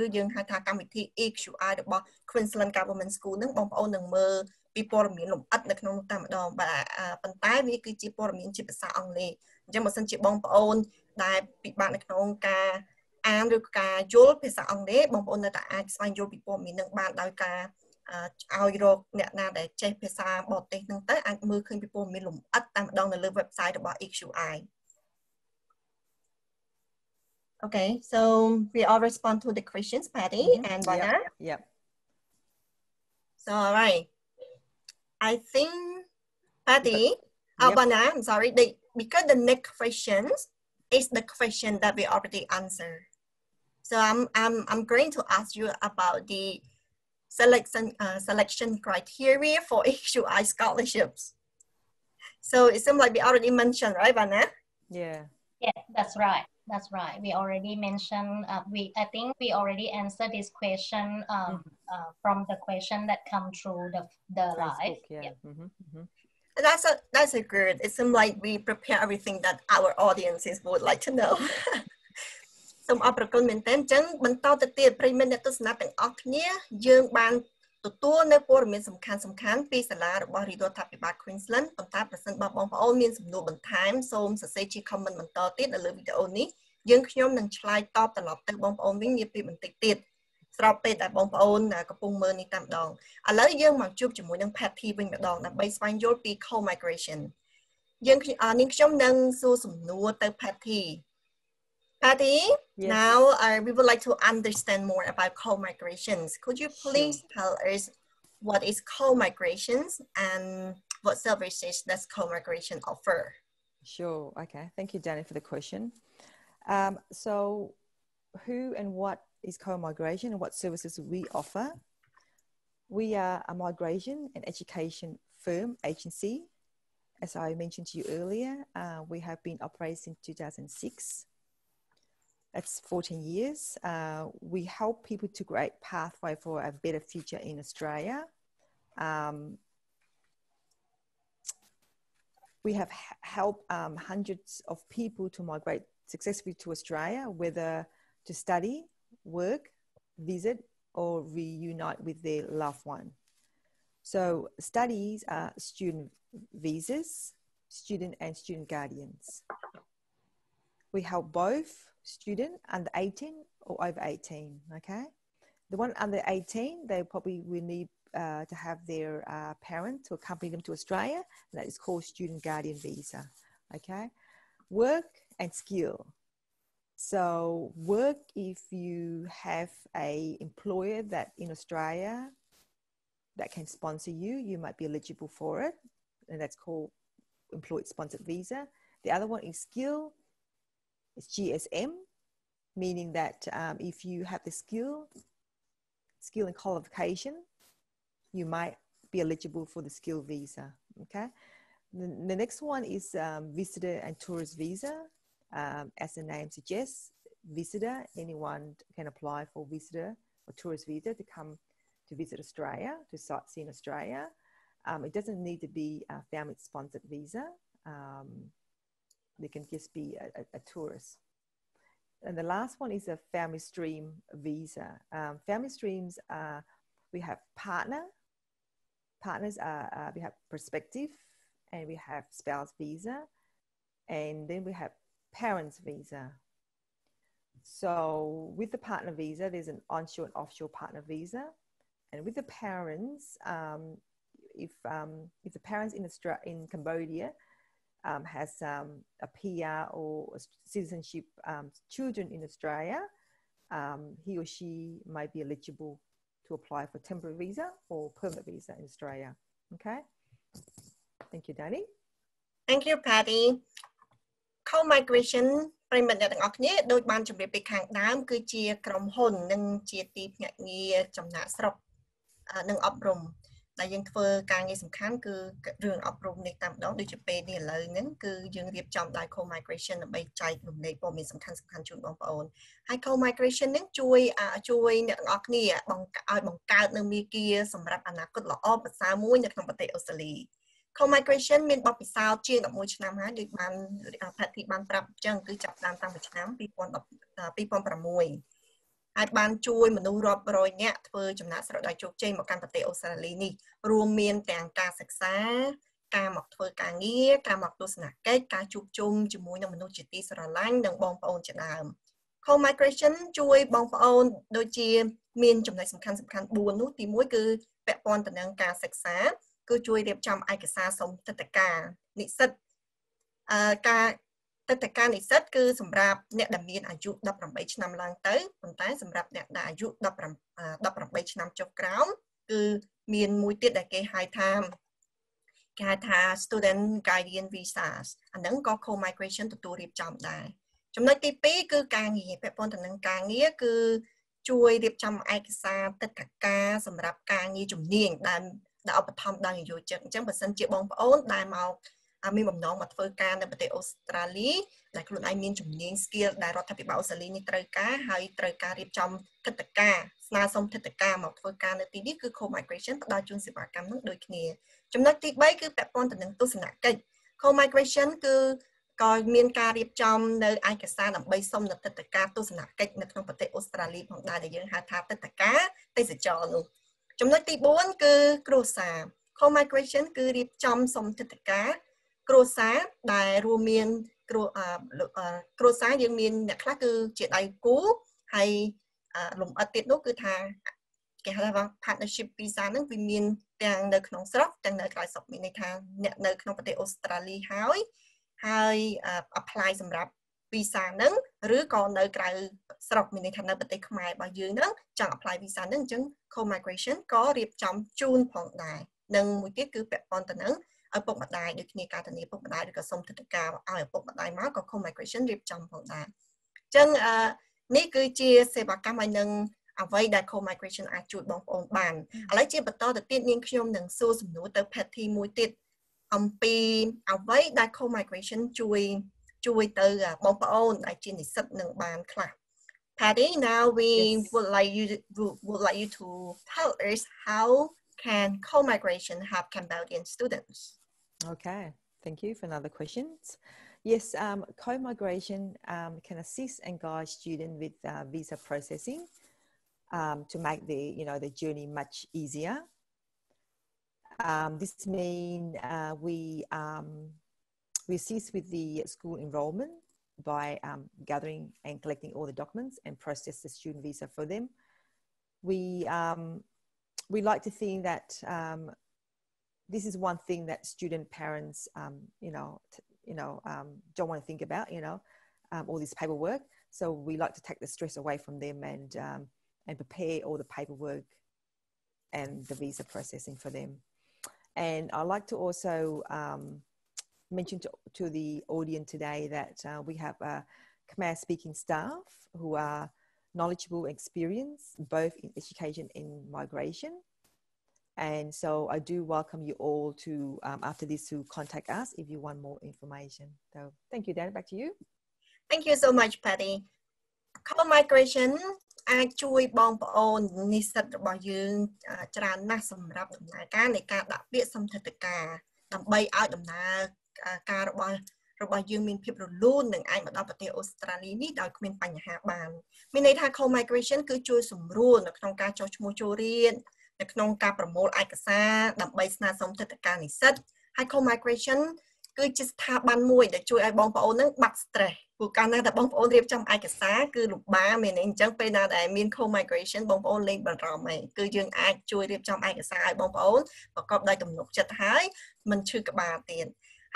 ឬយើងហៅថាកម្មវិធី EQI របស់ Queensland Government School នឹងបងប្អូននឹងមើលពីព័ត៌មានលម្អិតនៅក្នុងនោះតែម្ដងបាទប៉ុន្តែវាគឺជាព័ត៌មានជាភាសាអង់គ្លេសអញ្ចឹងបើសិនជាបងប្អូនដែលពិបាកនៅក្នុងការអានឬការយល់ភាសាអង់គ្លេសបងប្អូននៅតែអាចស្វែងយល់ពីព័ត៌មាននឹងបានដោយការ ឲ្យរកអ្នកណាដែលចេះភាសាបរទេសហ្នឹងទៅអាចមើលឃើញពីព័ត៌មានលម្អិតតែម្ដងនៅលើ website របស់ EQI Okay, so we all respond to the questions, Patty mm -hmm. and Vana. Yep. yep. So, all right. I think, Patty, uh, yep. Vana, I'm sorry, the, because the next questions is the question that we already answered. So I'm, I'm, I'm going to ask you about the selection, uh, selection criteria for EQI scholarships. So it seems like we already mentioned, right, Vanna? Yeah. Yeah, that's right. That's right. We already mentioned. Uh, we I think we already answered this question um, mm -hmm. uh, from the question that come through the the Facebook, live. Yeah. yeah. Mm -hmm, mm -hmm. That's a that's a good. It seems like we prepare everything that our audiences would like to know. សូមអរព្រគុណមែនទែនអញ្ចឹងបន្តទៅទៀតប្រិមិត្តអ្នកទស្សនាទាំងអស់គ្នាយើងបានទទួលនៅព័ត៌មានសំខាន់សំខាន់ពីសាលារបស់រាជរដ្ឋាភិបាល Queensland ប៉ុន្តែប្រសិនបើបងប្អូនមានសំណួរបន្ថែមសូមសរសេរជា comment បន្តទៀតនៅលើវីដេអូនេះយើងខ្ញុំនឹងឆ្លើយតបត្រឡប់ទៅបងប្អូនវិញនាពេលបន្តិចទៀតស្របពេលដែលបងប្អូនកំពុងមើលនេះតែម្ដងឥឡូវយើងមកជួបជាមួយនឹង Patty វិញម្ដងដើម្បីស្វែងយល់ពី co-migration យើងនាងខ្ញុំនឹងសួរសំណួរទៅ Patty Patty, yes. now uh, we would like to understand more about co-migrations. Could you please sure. tell us what is co-migrations and what services does co-migration offer? Sure, okay. Thank you, Danny, for the question. Um, so who and what is co-migration and what services we offer? We are a migration and education firm agency. As I mentioned to you earlier, uh, we have been operating since 2006 it's 14 years. Uh, we help people to create pathway for a better future in Australia. Um, we have helped um, hundreds of people to migrate successfully to Australia, whether to study, work, visit, or reunite with their loved one. So studies are student visas, student and student guardians. We help both student under 18 or over 18, okay? The one under 18, they probably will need uh, to have their uh, parent to accompany them to Australia. That is called student guardian visa. Okay. Work and skill. So work if you have a employer that in Australia that can sponsor you, you might be eligible for it. And that's called employed sponsored visa. The other one is skill. It's GSM, meaning that um, if you have the skill, skill and qualification, you might be eligible for the skill visa. Okay. The, the next one is um, visitor and tourist visa. Um, as the name suggests, visitor, anyone can apply for visitor or tourist visa to come to visit Australia, to sightsee in Australia. Um, it doesn't need to be a family sponsored visa. Um, they can just be a, a, a, tourist. And the last one is a family stream visa. Um, family streams, are, we have partner, partners are, uh, we have prospective, and we have spouse visa, and then we have parents visa. So with the partner visa, there's an onshore and offshore partner visa, and with the parents, um, if um, if the parents in Australia, in Cambodia um, has um, a PR or a citizenship um, children in Australia, um, he or she might be eligible to apply for temporary visa or permanent visa in Australia. Okay. Thank you, Danny. Thank you, Patty. Co-migration ប្រិមត្តអ្នកទាំងអស់គ្នាដូចបានជម្រាបពីខាងដើមគឺជាក្រុមហ៊ុននិងជាទីភ្នាក់ងារចំណាក់ស្រុកនិងអប់រំ ដែលយើងធ្វើការងារសំខាន់គឺរឿងអប់រំនេះតាមដងដូចជាពេលនេះឥឡូវហ្នឹងគឺយើងរៀបចំដោយ co-migration ដើម្បីចែករំលែកព័ត៌មានសំខាន់សំខាន់ជូនបងប្អូនហើយ co-migration ហ្នឹងជួយជួយអ្នកទាំងអស់គ្នាបង្ឲ្យបង្កើតនៅមាគ៌ាសម្រាប់អនាគតល្អប្រសើរមួយនៅក្នុងប្រទេសអូស្ត្រាលី co-migration មានបទពិសោធន៍ជាង11ឆ្នាំហើយដូចបានផាធីបានប្រាប់អញ្ចឹងគឺចាប់តាមតាំងពីឆ្នាំ2010 2006ហើយបានជួយមនុស្សរាប់រយនាក់ធ្វើចំណាក់ស្រុកដោយជោគជ័យមកកាន់ប្រទេសអូស្ត្រាលីនេះរួមមានទាំងការសិក្សាការមកធ្វើការងារការមកទស្សនកិច្ចការជួបជុំជាមួយនឹងមនុស្សជាទីស្រឡាញ់និងបងប្អូនជាដើម Co-migration ជួយបងប្អូនដូចជាមានចំណុចសំខាន់សំខាន់4នោះទី1គឺពាក់ព័ន្ធទៅនឹងការសិក្សាគឺជួយរៀបចំឯកសារសុំទិដ្ឋាការនិស្សិតអឺការ ទឹកតការនិស្សិតគឺសម្រាប់អ្នកដែលមានអាយុ18ឆ្នាំឡើងទៅប៉ុន្តែសម្រាប់អ្នកដែលអាយុ18ឆ្នាំចុះក្រោមគឺមានមួយទៀតដែលគេហៅថាគេហៅថា student guardian visas អាហ្នឹងក៏ co-migration ទទួលរៀបចំដែរចំណុចទី2គឺការងារពាក់ព័ន្ធទៅនឹងការងារគឺជួយរៀបចំឯកសារទឹកតការសម្រាប់ការងារជំនាញដែលដែលឧបត្ថម្ភដោយនិយោជិតអញ្ចឹងបើសិនជាបងប្អូនដែលមក មានបំណងមកធ្វើការនៅប្រទេសអូស្ត្រាលីដែលខ្លួនឯងមានជំនាញ skill ដែលរដ្ឋាភិបាលអូស្ត្រាលីនេះត្រូវការហើយត្រូវការរៀបចំគិតការស្នើសុំគិតការមកធ្វើការនៅទីនេះគឺ co-migration ផ្ដល់ជូនសេវាកម្មនោះដូចគ្នាចំណុចទី3គឺពាក់ព័ន្ធទៅនឹងទស្សនកិច្ច co-migration គឺក៏មានការរៀបចំនៅឯកសារដើម្បីសុំនៅទឹកតការទស្សនកិច្ចនៅក្នុងប្រទេសអូស្ត្រាលីផងដែរដែលយើងហៅថាទឹកតការទេសចរនោះចំណុចទី4គឺគ្រួសារ co-migration គឺរៀបចំសុំទឹកតការ គ្រួសារដែលរួមមានគ្រួគ្រួសារយើងមានអ្នកខ្លះគឺជាដៃគូហើយលំអិតទៀតនោះគឺថាគេហៅថា partnership visa ហ្នឹងវាមានទាំងនៅក្នុងស្រុកទាំងនៅក្រៅស្រុកមានន័យថាអ្នកនៅក្នុងប្រទេសអូស្ត្រាលីហើយហើយ apply សម្រាប់ visa ហ្នឹងឬក៏នៅក្រៅស្រុកមានន័យថានៅប្រទេសខ្មែររបស់យើងហ្នឹងចង់ apply visa ហ្នឹងអញ្ចឹង co-migration ក៏រៀបចំជូនផងដែរនិងមួយទៀតគឺពាក់ព័ន្ធទៅនឹង ឪពុកម្ដាយដូចគ្នាការធានាឪពុកម្ដាយឬក៏សុំទិដ្ឋាការឲ្យឪពុកម្ដាយមកក៏ co-migration រៀបចំផងដែរអញ្ចឹងនេះគឺជាសេវាកម្មឲ្យនឹងអ្វីដែល co-migration អាចជួយបងប្អូនបានឥឡូវជាបន្តទៅទៀតនាងខ្ញុំនឹងសួរសំណួរទៅ Patty មួយទៀតអំពីអ្វីដែល co-migration ជួយជួយទៅបងប្អូនដែលជានិស្សិតនឹងបានខ្លះ Patty now we yes. would like you would like you to tell us how can co-migration help Cambodian students Okay, thank you for another questions. Yes, um, co-migration um, can assist and guide students with uh, visa processing um, to make the you know the journey much easier. Um, this means uh, we um, we assist with the school enrollment by um, gathering and collecting all the documents and process the student visa for them. we we like to think that this is one thing that student parents, um, you know, t- you know, um, don't want to think about, you know, um, all this paperwork. So we like to take the stress away from them and um, and prepare all the paperwork and the visa processing for them. And I like to also um, mention to, to the audience today that uh, we have a Khmer speaking staff who are knowledgeable, experienced both in education and migration. And so I do welcome you all to, um, after this, to contact us if you want more information. So thank you, Dan. Back to you. Thank you so much, Patty. Co-migration អាចជួយបងប្អូននិស្សិតរបស់យើងច្រើនណាស់សម្រាប់ដំណើរការនៃការដាក់ពាក្យសម្ថិតការដើម្បីឲ្យដំណើរការរបស់របស់យើងមានភាពរលូននិងអាចមកដល់ប្រទេសអូស្ត្រាលីនេះដោយគ្មានបញ្ហាបានមានន័យថា uh, uh, co migration គឺជួយសម្រួលនៅក្នុងការចុះឈ្មោះចូលរៀន នៅក្នុងការប្រមូលឯកសារដើម្បីស្នើសុំទិដ្ឋាការនិស្សិតហើយ co-migration គឺជាស្ថាប័នមួយដែលជួយឲ្យបងប្អូននឹងបាត់ stress ព្រោះកាលណាតែបងប្អូនរៀបចំឯកសារគឺលំបាកមែនអញ្ចឹងពេលណាដែលមាន co-migration បងប្អូនលេងបារម្ភហើយគឺយើងអាចជួយរៀបចំឯកសារឲ្យបងប្អូនប្រកបដោយទំនុកចិត្តហើយមិនឈឺក្បាលទៀត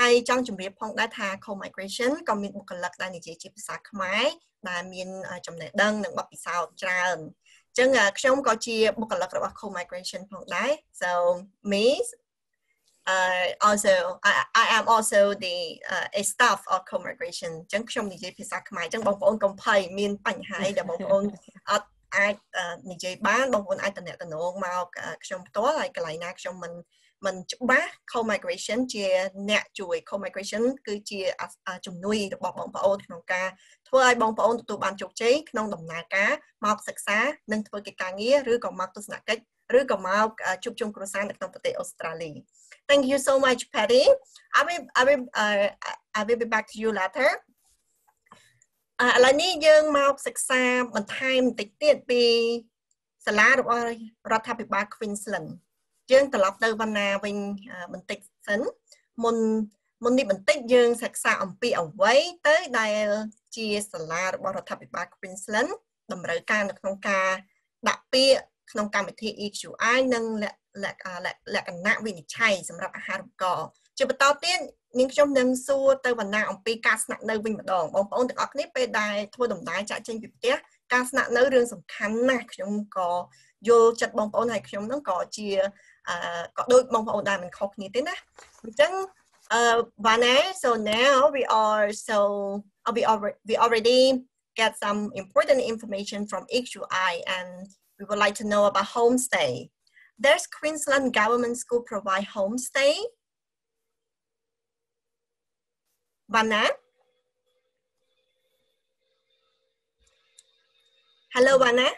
ហើយចង់ជម្រាបផងដែរថា co-migration ក៏មានបុគ្គលិកដែលនិយាយជាភាសាខ្មែរដែលមានចំណេះដឹងនិងបទពិសោធន៍ច្រើនអញ្ចឹងខ្ញុំក៏ជាបុគ្គលិករបស់ co-migration ផងដែរ so me uh, also I, I am also the uh, a staff of co-migration អញ្ចឹងខ្ញុំនិយាយភាសាខ្មែរអញ្ចឹងបងប្អូនកុំភ័យមានបញ្ហាអីដែលបងប្អូនអត់អាចនិយាយបានបងប្អូនអាចតំណែងមកខ្ញុំផ្ទាល់ហើយកន្លែងណាខ្ញុំមិន មិនច្បាស់ co-migration ជាអ្នកជួយ co-migration គឺជាជំនួយរបស់បងប្អូនក្នុងការធ្វើឲ្យបងប្អូនទទួលបានជោគជ័យក្នុងដំណើរការមកសិក្សានិងធ្វើកិច្ចការងារឬក៏មកទស្សនកិច្ចឬក៏មកជួបជុំគ្រួសារនៅក្នុងប្រទេសអូស្ត្រាលី Thank you so much Patty I will I will uh, I will be back to you later ឥឡូវនេះយើងមកសិក្សាបន្ថែមបន្តិចទៀតពីសាលារបស់រដ្ឋាភិបាល Queensland យើងត្រឡប់ទៅវណ្ណាវិញបន្តិចសិនមុនមុននេះបន្តិចយើងសិក្សាអំពីអ្វីទៅដែលជាសាលារបស់រដ្ឋាភិបាល Queensland តម្រូវការនៅក្នុងការដាក់ពាក្យក្នុងកម្មវិធី EQI និងលក្ខណៈវិនិច្ឆ័យសម្រាប់អាហារូបករណ៍ជាបន្តទៀតនាងខ្ញុំនឹងសួរទៅវណ្ណាអំពីការស្នាក់នៅវិញម្ដងបងប្អូនទាំងអស់គ្នាពេលដែលធ្វើដំណើរចាក់ចេញពីផ្ទះការស្នាក់នៅរឿងសំខាន់ណាស់ខ្ញុំក៏យល់ចិត្តបងប្អូនហើយខ្ញុំនឹងក៏ជា uh so now we are so oh, we already we already get some important information from EQI and we would like to know about homestay. Does Queensland government school provide homestay? Vanna? Hello, Vanna?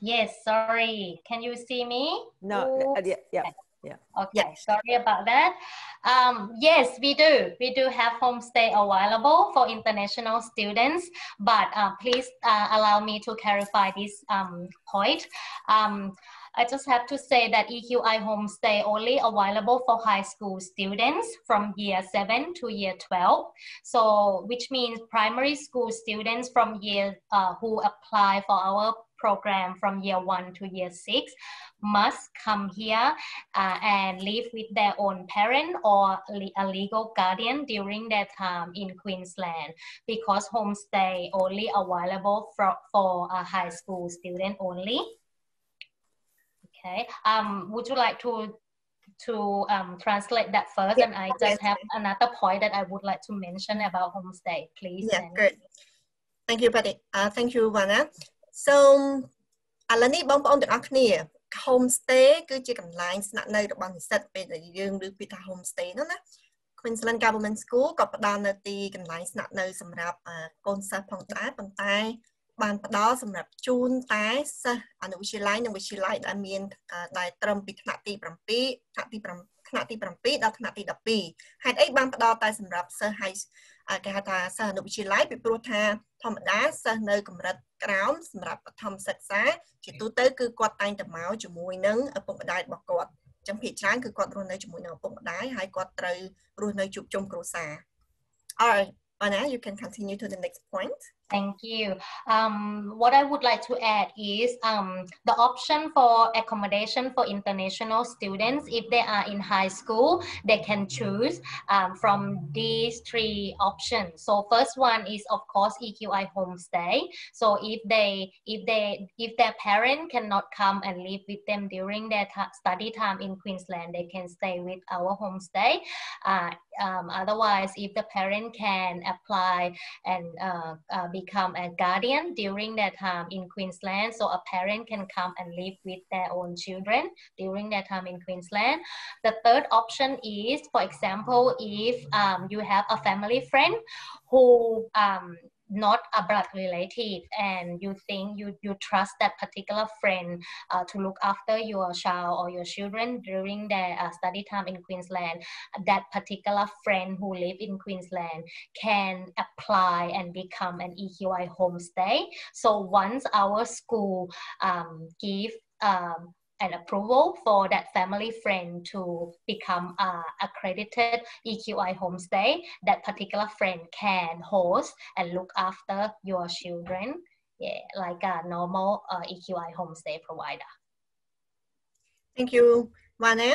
Yes, sorry. Can you see me? No, uh, yeah, yeah. Yeah. Okay, yeah. sorry about that. Um, yes, we do. We do have homestay available for international students, but uh, please uh, allow me to clarify this um, point. Um, I just have to say that EQI homestay only available for high school students from year 7 to year 12. So, which means primary school students from year uh, who apply for our program from year one to year six must come here uh, and live with their own parent or a legal guardian during their time in Queensland because homestay only available for, for a high school student only. Okay, um, would you like to to um, translate that first yeah, and I just have another point that I would like to mention about homestay, please. Yeah, good. Thank you, Patty. Uh, thank you, Vanna. សូមឥឡូវនេះបងប្អូនទាំងអស់គ្នា homestay គឺជាកន្លែងស្នាក់នៅរបស់និស្សិតពេលដែលយើងឮពីថា homestay នោះណា Queensland Government School ក៏ផ្ដល់នៅទីកន្លែងស្នាក់នៅសម្រាប់កូនសិស្សផងដែរប៉ុន្តែ បានផ្ដល់សម្រាប់ជូនតែសិស្សអនុវិទ្យាល័យនិងវិទ្យាល័យដែលមានដែលត្រឹមពីថ្នាក់ទី7ថ្នាក់ទី5 ថ្នាក់ទី7ដល់ថ្នាក់ទី12ហេតុអីបានផ្ដល់តែសម្រាប់សិស្ស high គេហៅថាសិស្សអនុវិទ្យាល័យពីព្រោះថាធម្មតាសិស្សនៅកម្រិតក្រោមសម្រាប់បឋមសិក្សាជាទូទៅគឺគាត់តែងតែមកជាមួយនឹងឪពុកម្ដាយរបស់គាត់ចឹងភាគច្រើនគឺគាត់រស់នៅជាមួយនឹងឪពុកម្ដាយហើយគាត់ត្រូវរស់នៅជួបជុំគ្រួសារ Alright Anna you can continue to the next point Thank you. Um, what I would like to add is um, the option for accommodation for international students. If they are in high school, they can choose um, from these three options. So first one is of course EQI homestay. So if they if they if their parent cannot come and live with them during their study time in Queensland, they can stay with our homestay. Uh, um, otherwise, if the parent can apply and uh, uh, become a guardian during that time in Queensland, so a parent can come and live with their own children during that time in Queensland. The third option is, for example, if um, you have a family friend who um, not a blood relative and you think you, you trust that particular friend uh, to look after your child or your children during their uh, study time in Queensland, that particular friend who live in Queensland can apply and become an EQI homestay. So once our school um, give um, an approval for that family friend to become uh, accredited EQI homestay, that particular friend can host and look after your children, yeah, like a normal uh, EQI homestay provider. Thank you បានណា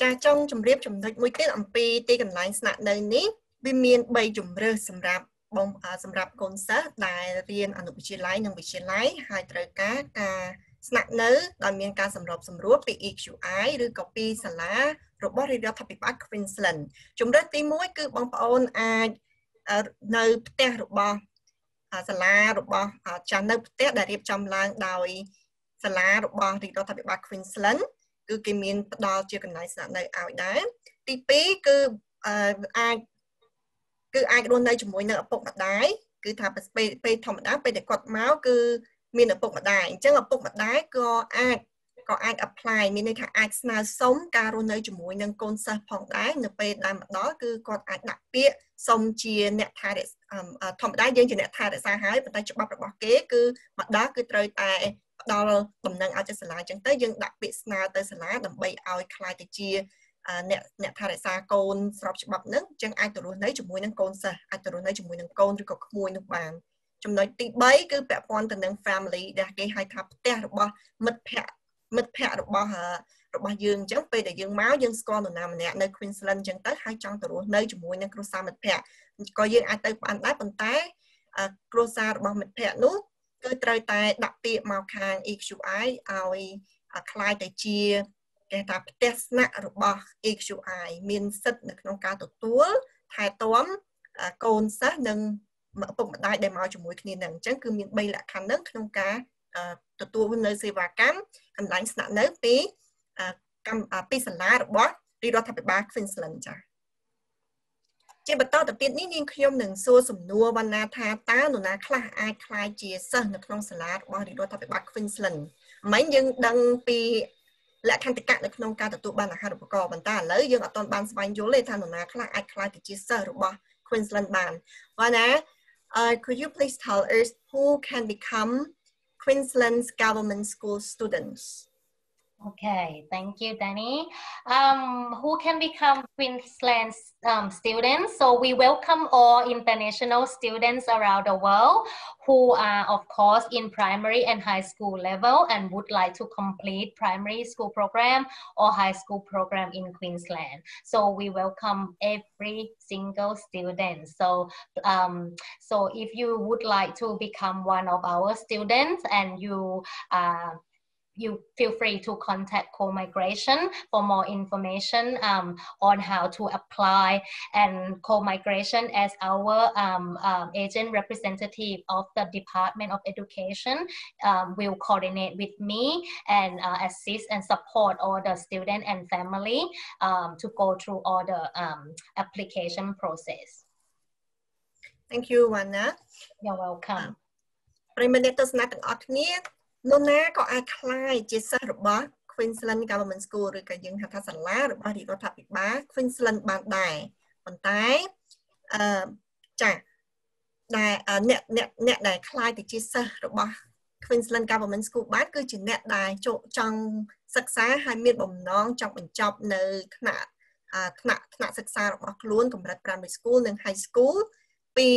ចាចង់ជម្រាបចំណុចមួយទៀតអំពីទីកន្លែងស្នាក់នៅនេះវាមាន3ជំរើសសម្រាប់បងសម្រាប់កូនសិស្សដែលរៀនអនុវិទ្យាល័យនិងវិទ្យាល័យហើយត្រូវការការ ស្នាក់នៅដោយមានការសម្របសម្រួលពី EQI ឬក៏ពីសាលារបស់រាជរដ្ឋាភិបាល Queensland ជំរើសទី1គឺបងប្អូនអាចនៅផ្ទះរបស់សាលារបស់ចាស់នៅផ្ទះដែលរៀបចំឡើងដោយសាលារបស់រាជរដ្ឋាភិបាល Queensland គឺគេមានផ្ដល់ជាកន្លែងស្នាក់នៅឲ្យដែរទី2គឺអាចគឺអាចរស់នៅជាមួយនឹងឪពុកម្ដាយគឺថាពេលធម្មតាពេលដែលគាត់មកគឺ មានឪពុកម្ដាយអញ្ចឹងឪពុកម្ដាយក៏អាចក៏អាច apply មានន័យថាអាចស្នើសុំការរស់នៅជាមួយនឹងកូនសិស្សផងដែរនៅពេលដែលមកដល់គឺគាត់អាចដាក់ពាក្យសុំជាអ្នកថែរក្សាធម្មតាយើងជាអ្នកថែរក្សាហើយប៉ុន្តែច្បាប់របស់គេគឺមកដល់គឺត្រូវតែផ្ដល់ដំណឹងឲ្យទៅសាលាអញ្ចឹងទៅយើងដាក់ពាក្យស្នើទៅសាលាដើម្បីឲ្យខ្លាយទៅជាអ្នកអ្នកថែរក្សាកូនស្របច្បាប់នឹងអញ្ចឹងអាចទៅរស់នៅជាមួយនឹងកូនសិស្សអាចទៅរស់នៅជាមួយនឹងកូនឬក៏ក្មួយនោះបាន ចំណុចទី3គឺពាក់ព័ន្ធទៅនឹង family ដែលគេហៅថាផ្ទះរបស់មិត្តភ័ក្តិមិត្តភ័ក្តិរបស់របស់យើងអញ្ចឹងពេលដែលយើងមកយើងស្គាល់នរណាម្នាក់នៅ Queensland អញ្ចឹងទៅហើយចង់ទៅរស់នៅជាមួយនឹងគ្រួសារមិត្តភ័ក្តិក៏យើងអាចទៅបានដែរប៉ុន្តែគ្រួសាររបស់មិត្តភ័ក្តិនោះគឺត្រូវតែដាក់ពាក្យមកខាង EQI ឲ្យคล้ายទៅជាគេថាផ្ទះស្នាក់របស់ EQI មានសិទ្ធិនៅក្នុងការទទួលថែទាំកូនសិស្សនិងឪ ពុកម្ដាយដែលមកជាមួយគ្នានឹងអញ្ចឹងគឺមាន3លក្ខខណ្ឌហ្នឹងក្នុងការទទួលនៅសេវាកម្មកន្លែងស្នាក់នៅពីកម្មពីសាលារបស់រាជរដ្ឋាភិបាល Queensland ចា៎ជាបន្តទៅទៀតនេះនាងខ្ញុំនឹងសួរសំណួរវណ្ណាថាតើនរណាខ្លះអាចខ្លាយជាសិស្សនៅក្នុងសាលារបស់រាជរដ្ឋាភិបាល Queensland មិញយើងដឹងពីលក្ខន្តិកៈនៅក្នុងការទទួលបានអាហារូបករណ៍ប៉ុន្តែឥឡូវយើងអត់ទាន់បានស្វែងយល់ទេថានរណាខ្លះអាចខ្លាយទៅជាសិស្សរបស់ Queensland បានវណ្ណា Uh, could you please tell us who can become Queensland's government school students? Okay, thank you, Danny. Um, who can become Queensland um, students? So we welcome all international students around the world who are, of course, in primary and high school level and would like to complete primary school program or high school program in Queensland. So we welcome every single student. So, um, so if you would like to become one of our students and you uh, you feel free to contact Co-Migration for more information um, on how to apply. And Co-Migration, as our um, um agent representative of the Department of Education, um, will coordinate with me and uh, assist and support all the student and family um, to go through all the application process. Thank you, Vanna. You're welcome. ប្រិមត្តអ្នកទស្សនាទាំងអស់គ្នា នរណាក៏អាចคล้ายជាសិស្សរបស់ Queensland Government School ឬក៏យើងហៅថាសាលារបស់រាជរដ្ឋាភិបាល Queensland បានដែរប៉ុន្តែអឺចាដែលអ្នកអ្នកអ្នកដែលคล้ายទៅជាសិស្សរបស់ Queensland Government School បានគឺជាអ្នកដែលចង់សិក្សាហើយមានបំណងចង់បញ្ចប់នៅថ្នាក់ថ្នាក់ថ្នាក់សិក្សារបស់ខ្លួនកម្រិត primary school និង high school ពី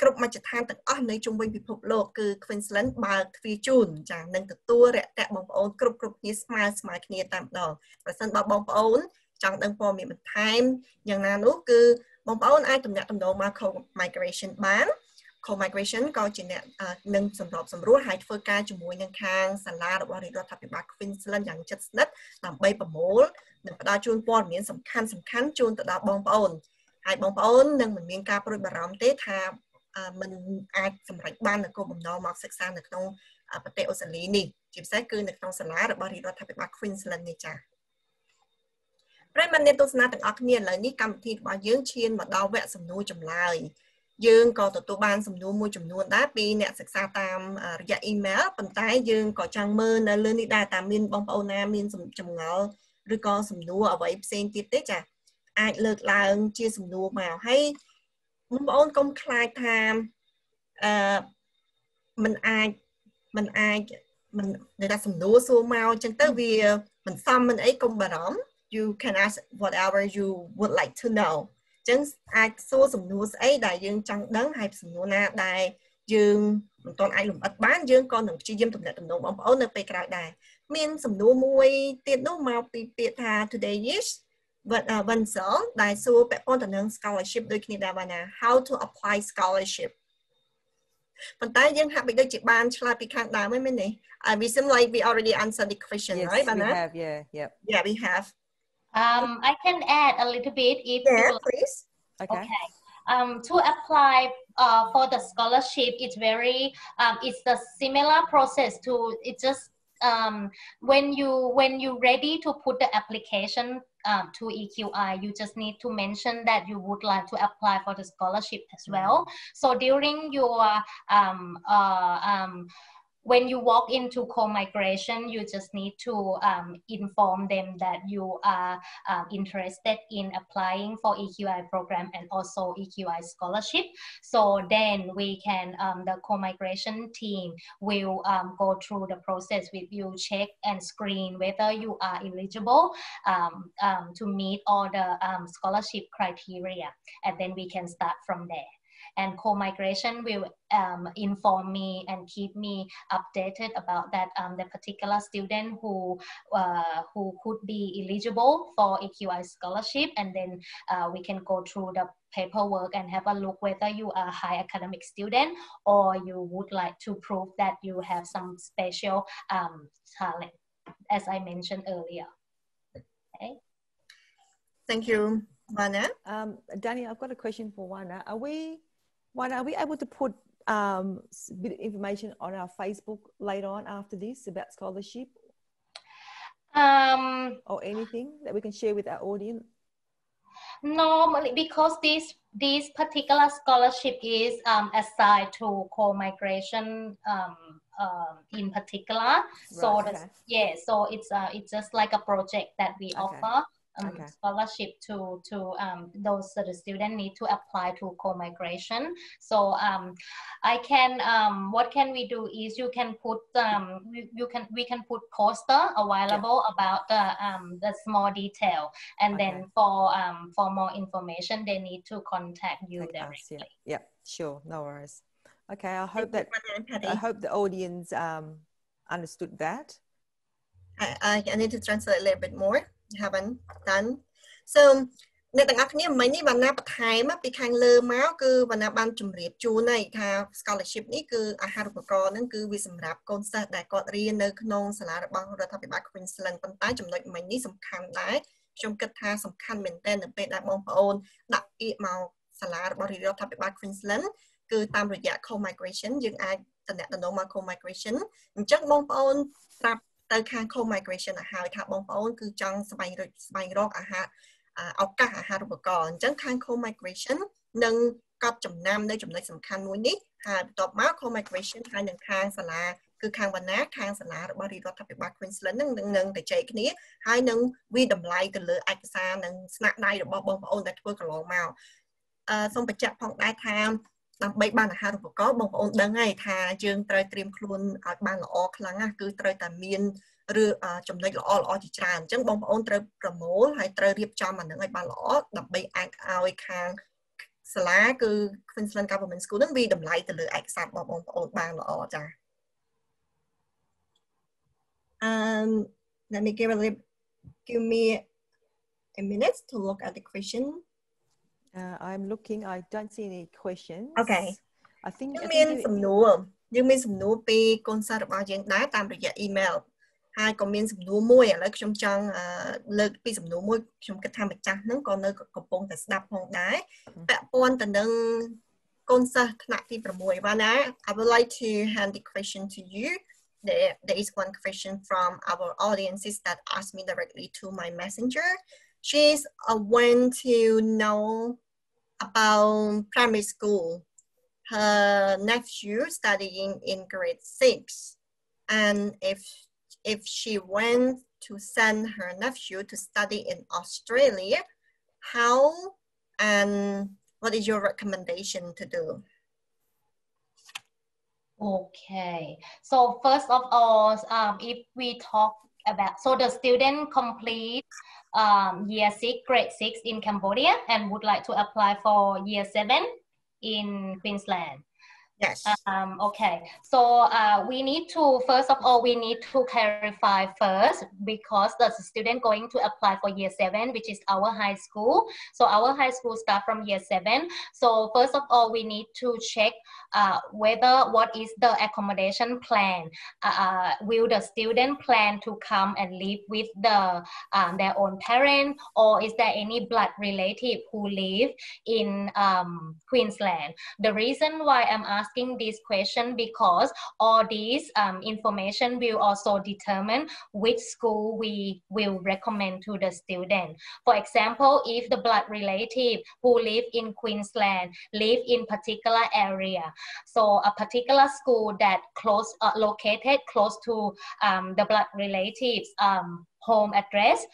គ្រប់មជ្ឈដ្ឋានទាំងអស់នៅជុំវិញពិភពលោកគឺ Queensland បើកទ្វារជូនចានឹងទទួលរយៈបងប្អូនគ្រប់គ្រប់គ្នាស្មើស្មើគ្នាតែម្ដងប្រសិនបើបងប្អូនចង់ដឹងព័ត៌មានបន្ថែមយ៉ាងណានោះគឺបងប្អូនអាចទំនាក់ទំនងមក Co Migration បាន Co Migration ក៏ជាអ្នកនឹងសម្របសម្រួលហើយធ្វើការជាមួយនឹងខាងសាលារបស់រាជរដ្ឋាភិបាល Queensland យ៉ាងជិតស្និទ្ធដើម្បីប្រមូលនិងផ្ដល់ជូនព័ត៌មានសំខាន់សំខាន់ជូនទៅដល់បងប្អូនហើយបងប្អូននឹងមិនមានការព្រួយបារម្ភទេថា มันអាចសម្រេចបាននូវគោលបំណងមកសិក្សានៅក្នុងប្រទេសអូស្ត្រាលីនេះជាពិសេសគឺនៅក្នុងសាលារបស់រាជរដ្ឋាភិបាល Queensland នេះចា៎ប្រិមត្តអ្នកទស្សនាទាំងអស់គ្នាឥឡូវនេះកម្មវិធីរបស់យើងឈានមកដល់វគ្គសំណួរចម្លើយយើងក៏ទទួលបានសំណួរមួយចំនួនដែរពីអ្នកសិក្សាតាមរយៈអ៊ីមែលប៉ុន្តែយើងក៏ចង់មើលនៅលើនេះដែរតាមមានបងប្អូនណាមានចម្ងល់ឬក៏សំណួរអ្វីផ្សេងទៀតទេចាអាចលើកឡើងជាសំណួរមកហើយ បងប្អូនកុំខ្លាចថាអឺมันអាចมันអាចมันនិយាយថាសំណួរសួរមកអញ្ចឹងទៅវាមិនសមមិនអីកុំបារម្ភ you can ask whatever you would like to know អញ្ចឹងអាចសួរសំណួរស្អីដែលយើងចង់ដឹងហើយសំណួរណាដែលយើងមិនទាន់អាចលំអិតបានយើងក៏នឹងព្យាយាមទំនាក់ទំនងបងប្អូននៅពេលក្រោយដែរមានសំណួរមួយទៀតនោះមកពីពាក្យថា today is វិនសលដែលសួរពាក់ព័ន្ធទៅនឹង scholarship ដូចគ្នាដែរបាទណា how to apply scholarship ប៉ុន្តែយើងហាក់បីដូចជាបានឆ្លើយពីខាងដើមហ្នឹងមែនទេ we seem like we already answered the question yes, right បាទណា we have yeah yep yeah we have um I can add a little bit if yeah you please okay, okay. Um, to apply uh, for the scholarship, it's very, um, it's a similar process to, it's just um, when you when you're ready to put the application um, to EQI, you just need to mention that you would like to apply for the scholarship as well. So during your um, uh, um, when you walk into co-migration, you just need to um, inform them that you are uh, interested in applying for EQI program and also EQI scholarship. So then we can, um, the co-migration team will um, go through the process with you, check and screen whether you are eligible um, um, to meet all the scholarship criteria. And then we can start from there and co-migration will um, inform me and keep me updated about that um, the particular student who uh, who could be eligible for EQI scholarship and then uh, we can go through the paperwork and have a look whether you are a high academic student or you would like to prove that you have some special um, talent as I mentioned earlier. Okay. Thank you, Mana. Um, Danny, I've got a question for Vanna. Are we, Vanna, are we able to put um, a bit of information on our Facebook later on after this about scholarship Um, or anything that we can share with our audience? normally because this this particular scholarship is um, assigned to co-migration um, um, in particular so Right, the- okay. yeah so it's uh, it's just like a project that we Okay, offer um, okay. scholarship to to um, those that the student need to apply to co-migration so um, I can um, what can we do is you can put um, you, you can we can put poster available about the um, the small detail and Okay. then for um, for more information they need to contact you Like us, directly. yeah. yeah, sure, no worries. Okay, I hope you, that Mana and Patty. I hope the audience um, understood that. I, I, I need to translate a little bit more. I haven't done. So អ្នកទាំងអស់គ្នាមិញនេះវណ្ណាបន្ថែមពីខាងលើមកគឺវណ្ណាបានជម្រាបជូនហើយថា scholarship នេះគឺអាហារូបករណ៍ហ្នឹងគឺវាសម្រាប់កូនសិស្សដែលគាត់រៀននៅក្នុងសាលារបស់រដ្ឋាភិបាល Queensland ប៉ុន្តែចំណុចមិញនេះសំខាន់ដែរខ្ញុំគិតថាសំខាន់មែនទែននៅពេលដែលបងប្អូនដាក់ពាក្យមកសាលារបស់រាជរដ្ឋាភិបាល Queensland គឺតាមរយៈ co-migration យើងអាចតំណែងមក co-migration អញ្ចឹងបងប្អូនប្រាប់ ទៅខាង co-migration ឲ្យហើយថាបងប្អូនគឺចង់ស្វែងរកស្វែងរកអាហារអឱកាសអាហារូបករណ៍អញ្ចឹងខាង co-migration នឹងកត់ចំណាំនៅចំណុចសំខាន់មួយនេះហើយបន្ទាប់មក co-migration ហើយនឹងខាងសាលាគឺខាងវណ្ណាខាងសាលារបស់រាជរដ្ឋាភិបាល Queensland នឹងនឹងនឹងទៅចែកគ្នាហើយនឹងវាតម្លៃទៅលើឯកសារនិងស្នាដៃរបស់បងប្អូនដែលធ្វើកន្លងមកអឺសូមបញ្ជាក់ផងដែរថា ដើម្បីបានអាហារូបករណ៍បងប្អូនដឹងហើយថាយើងត្រូវត្រៀមខ្លួនឲ្យបានល្អខ្លាំងណាស់គឺត្រូវតែមានឬអឺចំណុចល្អល្អជាច្រើនអញ្ចឹងបងប្អូនត្រូវប្រមូលហើយត្រូវរៀបចំអានឹងឲ្យបានល្អដើម្បីអាចឲ្យខាងសាលាគឺ Queensland Government School ហ្នឹងវាតម្លៃទៅលើឯកសាររបស់បងប្អូនបានល្អចា៎ Um let me give a little give me a minute to look at the question Uh, I'm looking. I don't see any questions. Okay. I think យើង I មាន think សំ you, ណួរយើងមានសំណួរពីកូនសិស្សរបស់យើងដែរតាមរយៈ email ហើយក៏មានសំណួរមួយឥឡូវខ្ញុំចង់អឺលើកពីសំណួរមួយខ្ញុំគិតថាម្ចាស់ហ្នឹងក៏នៅកំពុងតែស្ដាប់ផងដែរពាក់ព័ន្ធទៅនឹងកូនសិស្សថ្នាក់ទី6បាទណា I would like to hand the question to you there there is one question from our audiences that asked me directly to my messenger she's uh, want to know about primary school. Her nephew studying in grade six. And if if she went to send her nephew to study in Australia, how and what is your recommendation to do? Okay, so first of all, um, if we talk about, so the student complete um, year six, grade six in Cambodia and would like to apply for year seven in Queensland. Yes. Um, okay, so uh, we need to, first of all, we need to clarify first because the student going to apply for year seven, which is our high school. So our high school start from year seven. So first of all, we need to check uh, whether what is the accommodation plan. Uh, will the student plan to come and live with the um, their own parent or is there any blood relative who live in um, Queensland? The reason why I'm asking this question because all these um, information will also determine which school we will recommend to the student. For example, if the blood relative who live in Queensland live in particular area, so a particular school that close uh, located close to um, the blood relatives um, home address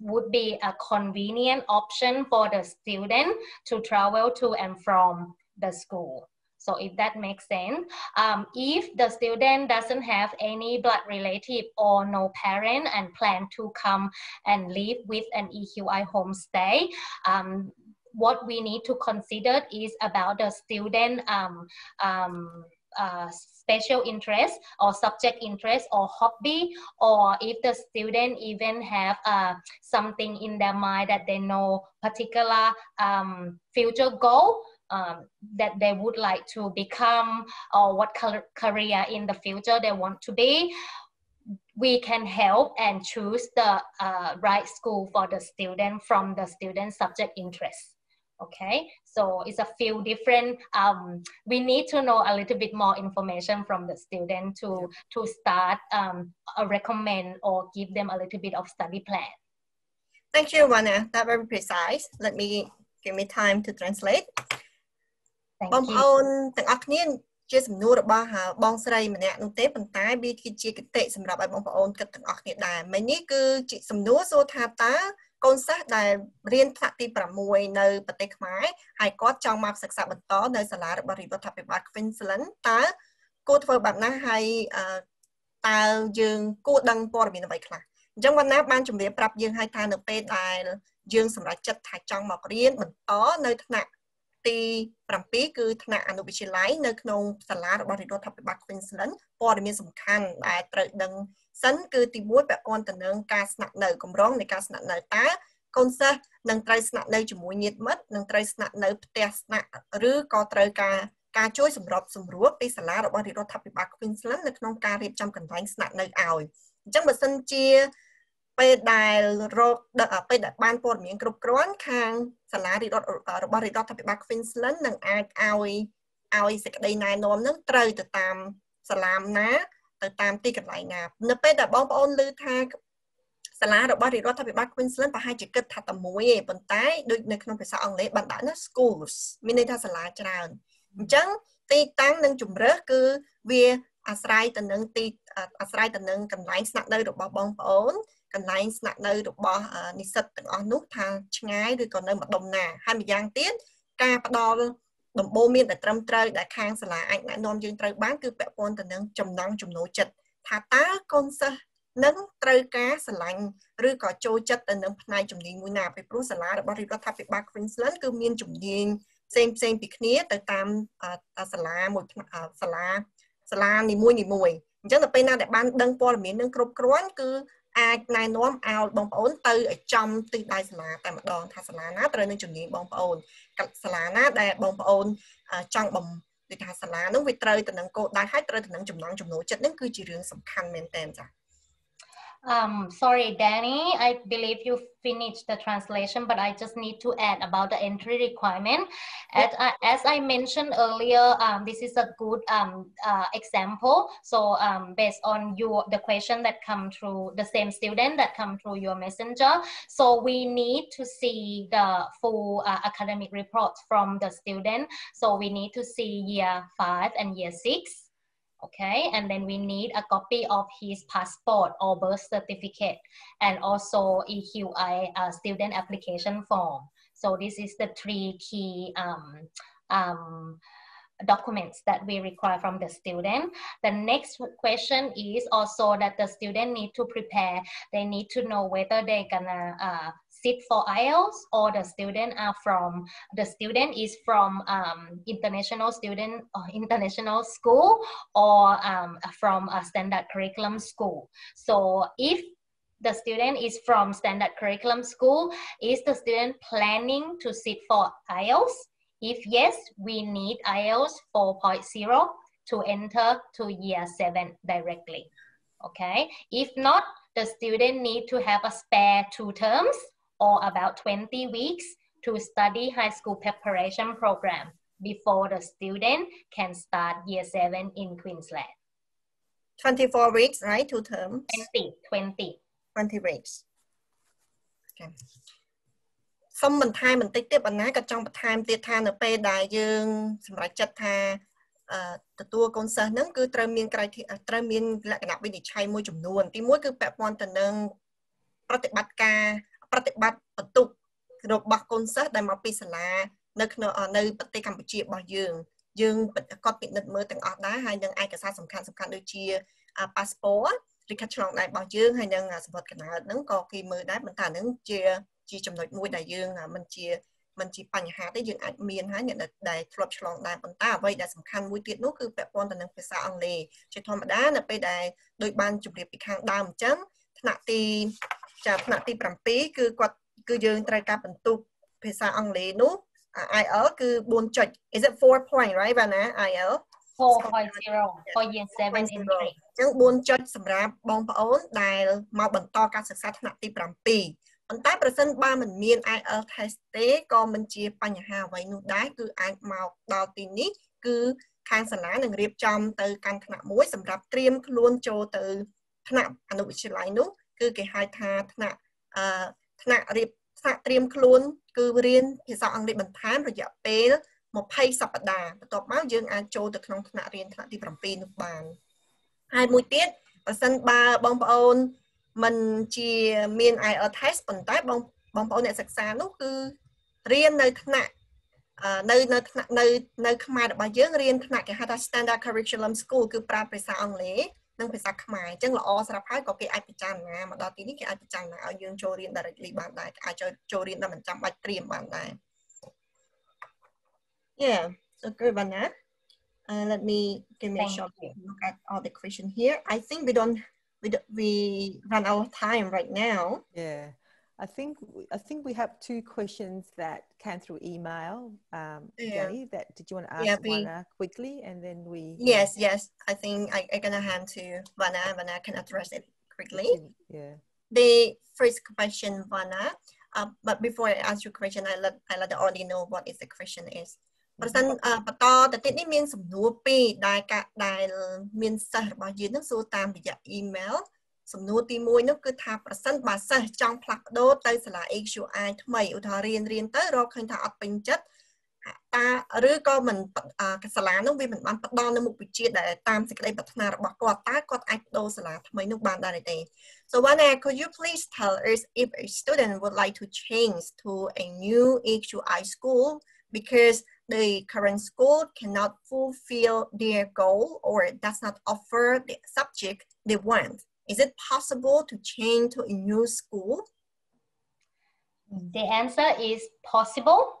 would be a convenient option for the student to travel to and from the school. So if that makes sense, um, if the student doesn't have any blood relative or no parent and plan to come and live with an EQI homestay, um, what we need to consider is about the student um, um, uh, special interest or subject interest or hobby or if the student even have uh, something in their mind that they know particular um, future goal um, that they would like to become or what career in the future they want to be we can help and choose the uh, right school for the student from the student subject interest. Okay? So it's a few different um, we need to know a little bit more information from the student to to start um, recommend or give them a little bit of study plan. Thank you Vanna. That very precise. Let me give me time to translate បងប្អូនទាំងអស់គ្នាជាសំណួររបស់បងស្រីម្នាក់នោះទេប៉ុន្តែវាគឺជាគតិសម្រាប់ឲ្យបងប្អូនគិតទាំងអស់គ្នាដែរមិញនេះគឺជាសំណួរសួរថាតើកូនសិស្សដែលរៀនថ្នាក់ទី6នៅប្រទេសខ្មែរហើយគាត់ចង់មកសិក្សាបន្តនៅសាលារបស់រដ្ឋាភិបាល Queensland តើគួរធ្វើបែបណាហើយតើយើងគួរដឹងព័ត៌មានអ្វីខ្លះអញ្ចឹងវណ្ណាបានជម្រាបប្រាប់យើងហើយថានៅពេលដែលយើងសម្រេចចិត្តថាចង់មករៀនបន្តនៅថ្នាក់ ទី7គឺថ្នាក់អនុវិទ្យាល័យនៅក្នុងសាលារបស់រដ្ឋាភិបាល Queensland ព័ត៌មានសំខាន់ដែលត្រូវដឹងសិនគឺទី1ពាក់ព័ន្ធទៅនឹងការស្នាក់នៅកម្រងនៃការស្នាក់នៅតើកូនសិស្សនឹងត្រូវស្នាក់នៅជាមួយញាតិមិត្តនឹងត្រូវស្នាក់នៅផ្ទះស្នាក់ឬក៏ត្រូវការការជួយសម្របសម្រួលពីសាលារបស់រដ្ឋាភិបាល Queensland នៅក្នុងការរៀបចំកន្លែងស្នាក់នៅឲ្យអញ្ចឹងបើសិនជា ពេលដែលរកពេលដែលបានព័ត៌មានគ្រប់គ្រាន់ខាងសាលារដ្ឋរបស់រដ្ឋាភិបាល Queensland នឹងអាចឲ្យឲ្យសេចក្តីណែនាំនឹងត្រូវទៅតាមសាលាណាទៅតាមទីកន្លែងណានៅពេលដែលបងប្អូនឮថាសាលារបស់រដ្ឋាភិបាល Queensland ប្រហែលជាគិតថាតែមួយឯងប៉ុន្តែដូចនៅក្នុងភាសាអង់គ្លេសបានដាក់ណា schools មានន័យថាសាលាច្រើនអញ្ចឹងទីតាំងនិងជំរើសគឺវាអាស្រ័យទៅនឹងទីអាស្រ័យទៅនឹងកន្លែងស្នាក់នៅរបស់បងប្អូន កន្លែងស្នាក់នៅរបស់និស្សិតទាំងអស់នោះថាឆ្ងាយឬក៏នៅម្ដុំណាហើយម្យ៉ាងទៀតការផ្ដល់ដំបូន្មានដែលត្រឹមត្រូវដែលខាងសាលាអាចណែនាំយើងត្រូវបានគឺពាក់ព័ន្ធទៅនឹងចំណង់ចំណូលចិត្តថាតើកូនសិស្សនឹងត្រូវការស្រឡាញ់ឬក៏ចូលចិត្តទៅនឹងផ្នែកជំនាញមួយណាពីព្រោះសាលារបស់រដ្ឋាភិបាល Queensland គឺមានជំនាញផ្សេងផ្សេងពីគ្នាទៅតាមសាលាមួយសាលាសាលានីមួយនីមួយអញ្ចឹងទៅពេលណាដែលបានដឹងព័ត៌មាននឹងគ្រប់គ្រាន់គឺ អាចណែនាំឲ្យបងប្អូនទៅឲ្យចំទិសដៅសាលាតែម្ដងថាសាលាណាត្រូវនឹងជំនាញបងប្អូនសាលាណាដែលបងប្អូនចង់បំដូចថាសាលានឹងវាត្រូវទៅនឹងគោលដៅហើយត្រូវទៅនឹងចំណងចំណូលចិត្តនឹងគឺជារឿងសំខាន់មែនតើចា៎ Um, sorry, Danny, I believe you finished the translation, but I just need to add about the entry requirement. As, uh, as I mentioned earlier, um, this is a good um, uh, example. So um, based on your the question that come through the same student that come through your messenger, so we need to see the full uh, academic report from the student. So we need to see year five and year six okay and then we need a copy of his passport or birth certificate and also EQI uh, student application form so this is the three key um, um, documents that we require from the student. The next question is also that the student need to prepare. They need to know whether they're gonna uh, sit for IELTS or the student are from, the student is from um, international student or international school or um, from a standard curriculum school. So if the student is from standard curriculum school, is the student planning to sit for IELTS? If yes, we need IELTS 4.0 to enter to year seven directly. Okay. If not, the student need to have a spare two terms or about 20 weeks to study high school preparation program before the student can start year 7 in Queensland. 24 weeks, right? Two terms? 20, 20. 20 weeks. Okay. សុំបន្ថែមបន្តិចទៀតបណ្ណាក៏ចង់បន្ថែមទៀតថានៅពេលដែលយើងសម្រេចចិត្តថាទទួលកូនសិស្សហ្នឹងគឺត្រូវមានក្រៃត្រូវមានលក្ខណៈវិនិច្ឆ័យមួយចំនួន ទីមួយគឺពាក់ព័ន្ធទៅនឹងប្រតិបត្តិការ ប្រតិបត្តិបន្ទុករបស់កូនសិស្សដែលមកពីសាលានៅក្នុងនៅប្រទេសកម្ពុជារបស់យើងយើងក៏ពិនិត្យមើលទាំងអស់ដែរហើយនឹងឯកសារសំខាន់សំខាន់ដូចជាប៉ាសពតលិខិតឆ្លងដែនរបស់យើងហើយនឹងសម្បត្តិកណ្ដាលហ្នឹងក៏គេមើលដែរប៉ុន្តែហ្នឹងជាជាចំណុចមួយដែលយើងមិនជាមិនជាបញ្ហាទេយើងអាចមានហើយអ្នកដែលធ្លាប់ឆ្លងដែរប៉ុន្តែអ្វីដែលសំខាន់មួយទៀតនោះគឺពាក់ព័ន្ធទៅនឹងភាសាអង់គ្លេសជាធម្មតានៅពេលដែលដោយបានជម្រាបពីខាងដើមអញ្ចឹងថ្នាក់ទី ចាថ្នាក់ទី7គឺគាត់គឺយើងត្រូវការបន្ទុកភាសាអង់គ្លេសនោះ IL គឺ4ចុច is it 4 point right បាទណា IL 4.0 for year 7 entry អញ្ចឹង4ចុចសម្រាប់បងប្អូនដែលមកបន្តការសិក្សាថ្នាក់ទី7ប៉ុន្តែប្រសិនបើមិនមាន IL test ទេក៏មិនជាបញ្ហាអ្វីនោះដែរគឺអាចមកដល់ទីនេះគឺខាងសាលានឹងរៀបចំទៅកាន់ថ្នាក់មួយសម្រាប់ត្រៀមខ្លួនចូលទៅថ្នាក់អនុវិទ្យាល័យនោះ គឺគេហៅថាថ្នាក់អឺថ្នាក់រៀបថ្នាក់ត្រៀមខ្លួន គឺរៀនភាសាអង់គ្លេសបន្ថែមរយៈពេល20សប្តាហ៍បន្ទាប់មកយើងអាចចូលទៅក្នុងថ្នាក់រៀនថ្នាក់ទី7នោះបានហើយមួយទៀតបើសិនបើបងប្អូនមិនជាមាន IELTS test ប៉ុន្តែបងបងប្អូនអ្នកសិក្សានោះគឺរៀននៅថ្នាក់នៅនៅថ្នាក់នៅនៅខ្មែររបស់យើងរៀនថ្នាក់គេហៅថា Standard Curriculum School គឺប្រើភាសាអង់គ្លេស និងភាសាខ្មែរអញ្ចឹងល្អស្រាប់ហើយក៏គេអាចពិចារណាមកដល់ទីនេះគេអាចពិចារណាឲ្យយើងចូលរៀន directly បានដែរអាចចូលចូលរៀនដល់មិនចាំបាច់ត្រៀមបានដែរ Yeah so good Vanna uh, let me give me Thank a short you. look at all the question here I think we don't we don't, we run out of time right now yeah I think I think we have two questions that came through email. Um, yeah. That did you want to ask yeah, we, Vanna quickly, and then we. Yes, yes. I think I, am gonna hand to Vanna. Vanna can address it quickly. Yeah. The first question, Vanna. Uh, um, but before I ask you a question, I let I let the audience know what is the question is. ប្រសិនបន្តទៅទៀតនេះមានសំណួរពីរដែលដែលមានសិស្សរបស់យើងនឹងសួរតាមរយៈ mm-hmm. uh, email សំណួរទី1នោះគឺថាប្រសិនបើសិស្សចង់ផ្លាស់ប្ដូរទៅសាលា EQI ថ្មីឧទាហរណ៍រៀនរៀនទៅរកឃើញថាអត់ពេញចិត្តតាឬក៏មិនសាលានោះវាមិនបានផ្ដល់នៅមុខវិជ្ជាដែលតាមសេចក្តីប្រាថ្នារបស់គាត់តើគាត់អាចដូរសាលាថ្មីនោះបានដែរទេ So could you please tell us if a student would like to change to a new EQI school because the current school cannot fulfill their goal or does not offer the subject they want? Is it possible to change to a new school? The answer is possible.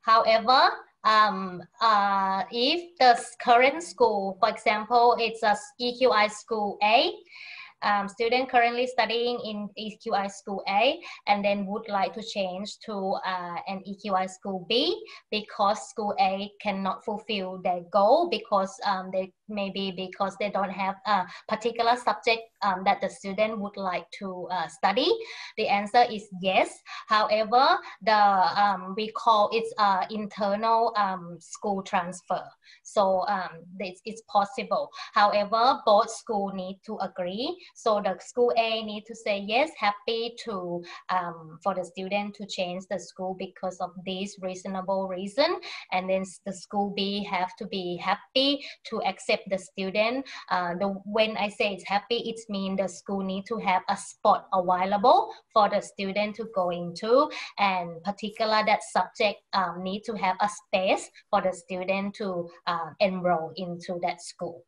However, um, uh, if the current school, for example, it's a EQI school A, um, student currently studying in EQI School A and then would like to change to uh, an EQI School B because School A cannot fulfill their goal because um, they maybe because they don't have a particular subject um, that the student would like to uh, study? The answer is yes. However, the um, we call it uh, internal um, school transfer. So um, it's, it's possible. However, both school need to agree. So the school A need to say yes, happy to um, for the student to change the school because of this reasonable reason. And then the school B have to be happy to accept accept the student. Uh, the, when I say it's happy, it means the school need to have a spot available for the student to go into and particular that subject um, need to have a space for the student to uh, enroll into that school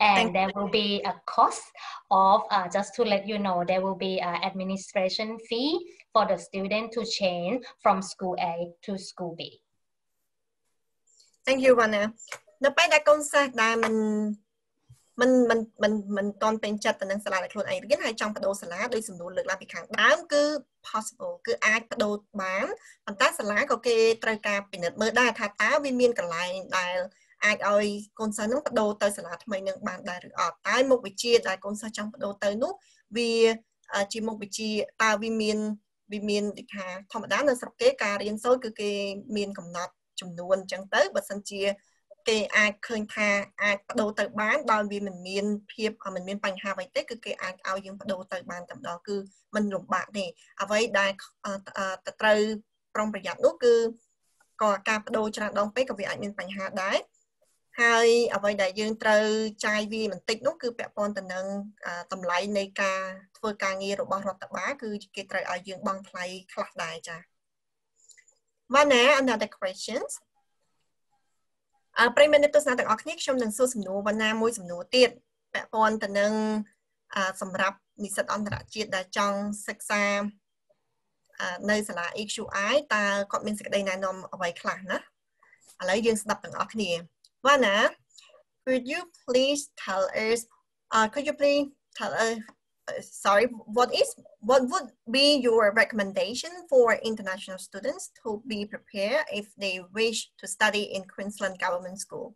and there will be a cost of uh, just to let you know there will be an administration fee for the student to change from school A to school B. Thank you, Vanna. នៅពេលដែលកូនសិស្សដែលមិនមិនមិនមិនមិនតន់ពេញចិត្តទៅនឹងសាលាដែលខ្លួនឯងរៀនហើយចង់បដូរសាលាដោយសំណួរលើកឡើងពីខាងដើមគឺ possible គឺអាចបដូរបានប៉ុន្តែសាលាក៏គេត្រូវការពិនិត្យមើលដែរថាតើវាមានកន្លែងដែលអាចឲ្យកូនសិស្សនឹងបដូរទៅសាលាថ្មីនឹងបានដែរឬអត់តែមុខវិជ្ជាដែលកូនសិស្សចង់បដូរទៅនោះវាជាមុខវិជ្ជាតើវាមានវាមានដូចថាធម្មតានៅស្រុកគេការរៀនសូត្រគឺគេមានកំណត់ចំនួនអញ្ចឹងទៅបើសិនជា គេអាចឃើញថាអាចបដូរទៅបានដោយវាមិនមានភាពមិនមានបញ្ហាអ្វីទេគឺគេអាចឲ្យយើងបដូរទៅបានតែម្ដងគឺមិនលំបាកទេអ្វីដែលត្រូវប្រុងប្រយ័ត្ននោះគឺក៏ការបដូរច្រើនដងពេកក៏វាអាចមានបញ្ហាដែរហើយអ្វីដែលយើងត្រូវចាយវាបន្តិចនោះគឺពាក់ព័ន្ធទៅនឹងតម្លៃនៃការធ្វើការងាររបស់រដ្ឋបាលគឺគេត្រូវឲ្យយើងបង់ថ្លៃខ្លះដែរចា៎ Vana another questions ប្រិមត្តទស្សនាទាំងអស់គ្នាខ្ញុំនឹងសួរសំណួរវណ្ណាមួយសំណួរទៀតពាក់ព័ន្ធទៅនឹងសម្រាប់និស្សិតអន្តរជាតិដែលចង់សិក្សានៅសាលា EQI តើគាត់មានសេចក្តីណែនាំអ្វីខ្លះណាឥឡូវយើងស្ដាប់ទាំងអស់គ្នាវណ្ណា could you please tell us uh, could you please tell us sorry, what is what would be your recommendation for international students to be prepared if they wish to study in Queensland Government School?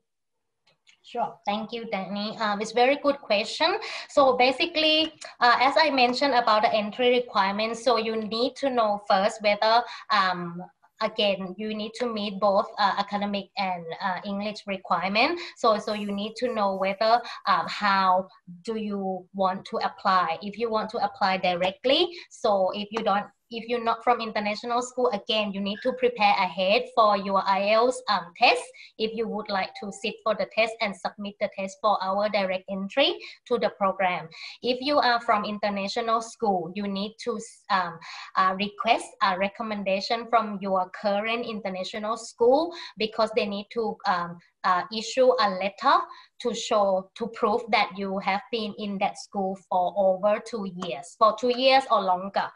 Sure. Thank you, Danny. Um, it's very good question. So basically, uh, as I mentioned about the entry requirements, so you need to know first whether um, again you need to meet both uh, academic and uh, english requirement. So so you need to know whether um, how do you want to apply. If you want to apply directly so if you don't if you're not from international school, again, you need to prepare ahead for your IELTS um, test if you would like to sit for the test and submit the test for our direct entry to the program. If you are from international school, you need to um, uh, request a recommendation from your current international school because they need to um, uh, issue a letter to show to prove that you have been in that school for over two years for two years or longer.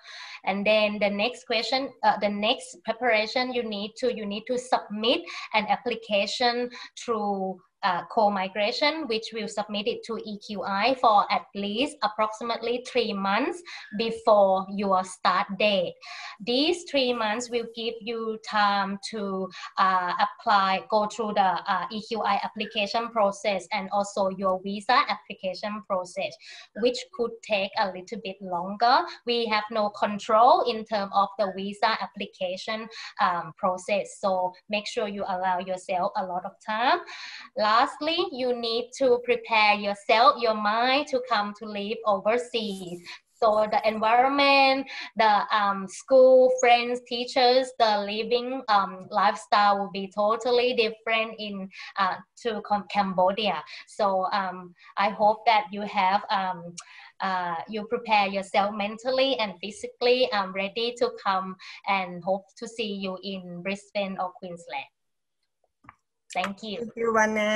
And then the next question uh, the next preparation you need to you need to submit an application through uh, co-migration, which will submit it to EQI for at least approximately three months before your start date. These three months will give you time to uh, apply, go through the uh, EQI application process and also your visa application process, which could take a little bit longer. We have no control in terms of the visa application um, process. So make sure you allow yourself a lot of time lastly, you need to prepare yourself, your mind to come to live overseas. So the environment, the um, school, friends, teachers, the living um, lifestyle will be totally different in uh, to Cambodia. So um, I hope that you have um, uh, you prepare yourself mentally and physically um, ready to come and hope to see you in Brisbane or Queensland. Thank you. Thank you វណ្ណា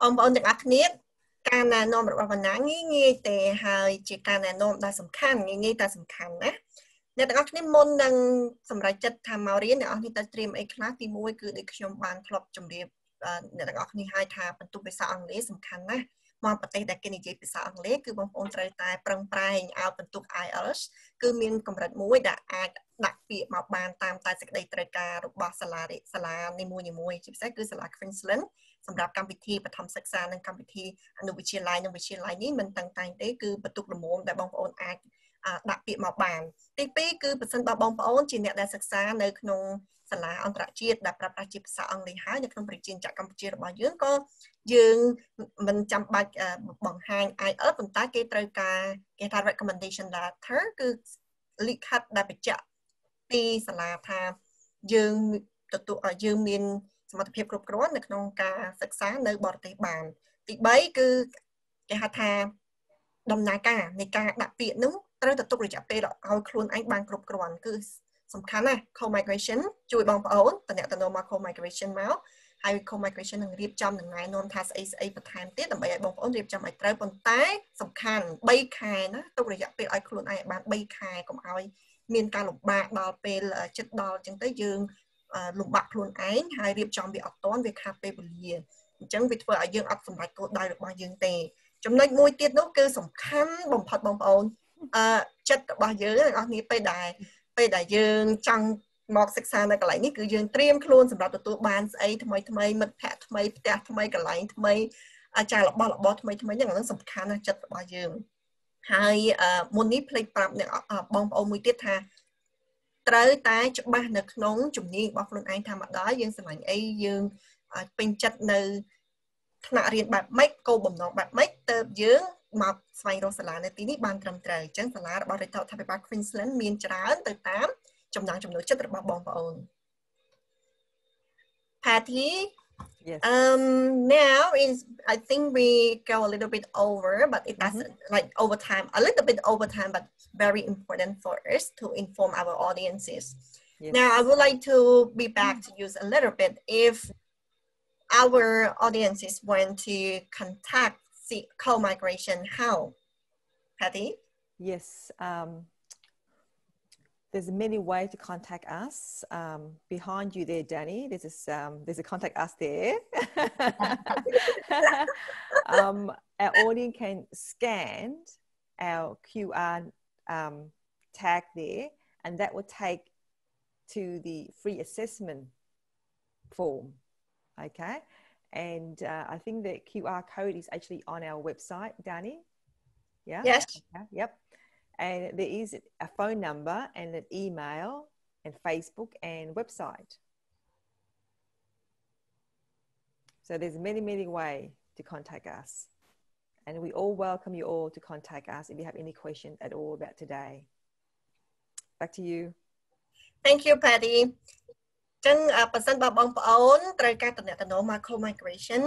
បងប្អូនទាំងអស់គ្នាការណែនាំរបស់វណ្ណាងាយងាយទេហើយជាការណែនាំដែលសំខាន់ងាយងាយតែសំខាន់ណាអ្នកទាំងអស់គ្នាមុននឹងសម្រេចចិត្តថាមករៀនអ្នកនរគ្នាទៅត្រៀមអីខ្លះទី1គឺដូចខ្ញុំបានធ្លាប់ជម្រាបអ្នកទាំងអស់គ្នាឲ្យថាបន្ទុកភាសាអង់គ្លេសសំខាន់ណាស់មកប្រទេសដែលគេនិយាយភាសាអង់គ្លេសគឺបងប្អូនត្រូវតែប្រឹងប្រែងឲ្យបន្ទុក IELTS គឺមានកម្រិតមួយដែលអាច ដាក់ពាក្យមកបានតាមតែសេចក្តីត្រូវការរបស់សាលាសាលានីមួយៗជាពិសេសគឺសាលា Queensland សម្រាប់កម្មវិធីបឋមសិក្សានិងកម្មវិធីអនុវិទ្យាល័យនិងវិទ្យាល័យនេះមិនតឹងតែងទេគឺបន្ទុកល្មមដែលបងប្អូនអាចដាក់ពាក្យមកបានទី2គឺប្រសិនបើបងប្អូនជាអ្នកដែលសិក្សានៅក្នុងសាលាអន្តរជាតិដែលប្រើប្រាស់ជាភាសាអង់គ្លេសហើយនៅក្នុងប្រជាជាតិកម្ពុជារបស់យើងក៏យើងមិនចាំបាច់បង្ហាញ IELTS ប៉ុន្តែគេត្រូវការគេថា recommendation letter គឺលិខិតដែលបញ្ជាក់ ពីសាលាថាយើងទទួលយើងមានសមត្ថភាពគ្រប់គ្រាន់នៅក្នុងការសិក្សានៅបរទេសបាន ទី3គឺគេហៅថាដំណើរការនៃការដាក់ពាក្យនោះត្រូវតែទុករយៈពេលឲ្យខ្លួនឯងបានគ្រប់គ្រាន់គឺសំខាន់ណាស់ co-migration ជួយបងប្អូនតំណតំណមក co-migration មកហើយ co-migration នឹងរៀបចំនឹងណែនាំថាស្អីស្អីបន្ថែមទៀតដើម្បីឲ្យបងប្អូនរៀបចំឲ្យត្រូវប៉ុន្តែសំខាន់3ខែណាទុករយៈពេលឲ្យខ្លួនឯងបាន3ខែកុំឲ្យ មានការលំបាកដល់ពេលចិត្តដល់អញ្ចឹងទៅយើងលំបាកខ្លួនឯងហើយរៀបចំវាអត់តាន់វាខាត់ពេលវេលាអញ្ចឹងវាធ្វើឲ្យយើងអត់សម្រេចគោលដៅរបស់យើងទេចំណុចមួយទៀតនោះគឺសំខាន់បំផុតបងប្អូនអឺចិត្តរបស់យើងទាំងអស់គ្នាពេលដែលពេលដែលយើងចង់មកសិក្សានៅកន្លែងនេះគឺយើងត្រៀមខ្លួនសម្រាប់ទទួលបានស្អីថ្មីថ្មីមិត្តភ័ក្តិថ្មីផ្ទះថ្មីកន្លែងថ្មីអាចារ្យរបស់របរថ្មីថ្មីហ្នឹងហ្នឹងសំខាន់ណាស់ចិត្តរបស់យើង ហើយមុននេះភ្លេចប្រាប់អ្នកបងប្អូនមួយទៀតថាត្រូវតែច្បាស់នៅក្នុងជំនាញរបស់ខ្លួនឯងថាម្ដងយើងសម្លាញ់អីយើងពេញចិត្តនៅថ្នាក់រៀនបែបម៉េចគោលបំណងបែបម៉េចទៅយើងមកស្វែងរកសាលានៅទីនេះបានត្រឹមត្រូវអញ្ចឹងសាលារបស់រដ្ឋាភិបាល Queensland មានច្រើនទៅតាមចំណង់ចំណូលចិត្តរបស់បងប្អូន Patty Yes. Um now is I think we go a little bit over but it doesn't mm-hmm. like over time a little bit over time but very important for us to inform our audiences. Yes. Now I would like to be back to use a little bit if our audiences want to contact co-migration how patty yes um, there's many ways to contact us um, behind you there danny there's this, um, there's a contact us there um, our audience can scan our qr um, tag there and that will take to the free assessment form okay and uh, I think the QR code is actually on our website, Danny. Yeah? Yes. Okay. Yep. And there is a phone number and an email and Facebook and website. So there's many, many ways to contact us. And we all welcome you all to contact us if you have any questions at all about today. Back to you. Thank you, Patty. ចឹងបើសិនបើបងប្អូនត្រូវការតំណែង macro migration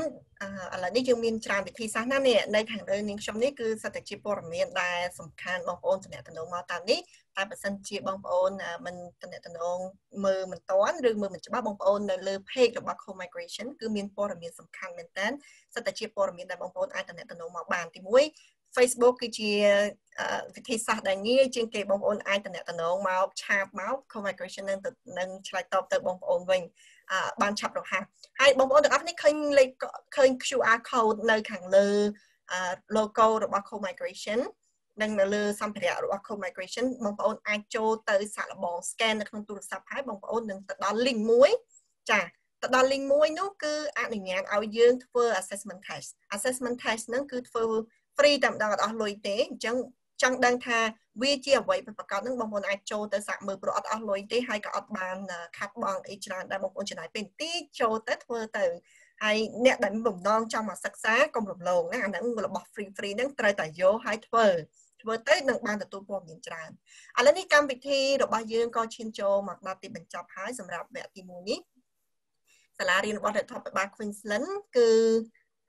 ឥឡូវនេះយើងមានច្រើនវិធីសាស្ត្រណាស់នេះនៅខាងលើនាងខ្ញុំនេះគឺសិតតែជាព័ត៌មានដែលសំខាន់បងប្អូនតំណែងមកតាមនេះតែបើសិនជាបងប្អូនមិនតំណែងមើលមិនតាន់ឬមើលមិនច្បាស់បងប្អូននៅលើ page របស់ co migration គឺមានព័ត៌មានសំខាន់មែនតើសិតតែជាព័ត៌មានដែលបងប្អូនអាចតំណែងមកបានទី1 Facebook គឺជាវិធីសាស្ត្រដែលងាយជាងគេបងប្អូនអាចតំណតំណងមកឆាបមក communication នឹងនឹងឆ្លើយតបទៅបងប្អូនវិញបានឆាប់រហ័សហើយបងប្អូនទាំងអស់នេះឃើញលេខឃើញ QR code នៅខាងលើ logo របស់ co-migration និងនៅលើសម្ភារៈរបស់ co-migration បងប្អូនអាចចូលទៅសាកល្បង scan នៅក្នុងទូរស័ព្ទហើយបងប្អូននឹងទៅដល់ link មួយចាទៅដល់ link មួយនោះគឺអនុញ្ញាតឲ្យយើងធ្វើ assessment test assessment test ហ្នឹងគឺធ្វើ free តែម្ដងអត់អស់លុយទេអញ្ចឹងចង់ដឹងថាវាជាអ្វីពិតប្រាកដនឹងបងប្អូនអាចចូលទៅសាកមើលព្រោះអត់អស់លុយទេហើយក៏អត់បានខាត់បងអីច្រើនដែរបងប្អូនចំណាយពេលបន្តិចចូលទៅធ្វើទៅហើយអ្នកដែលមានបំណងចង់មកសិក្សាកុំរំលងណាអាហ្នឹងរបស់ free free ហ្នឹងត្រូវតែយកហើយធ្វើធ្វើទៅនឹងបានទទួលព័ត៌មានច្រើនឥឡូវនេះកម្មវិធីរបស់យើងក៏ឈានចូលមកដល់ទីបញ្ចប់ហើយសម្រាប់វគ្គទី1នេះសាលារៀនរបស់រដ្ឋាភិបាល Queensland គឺ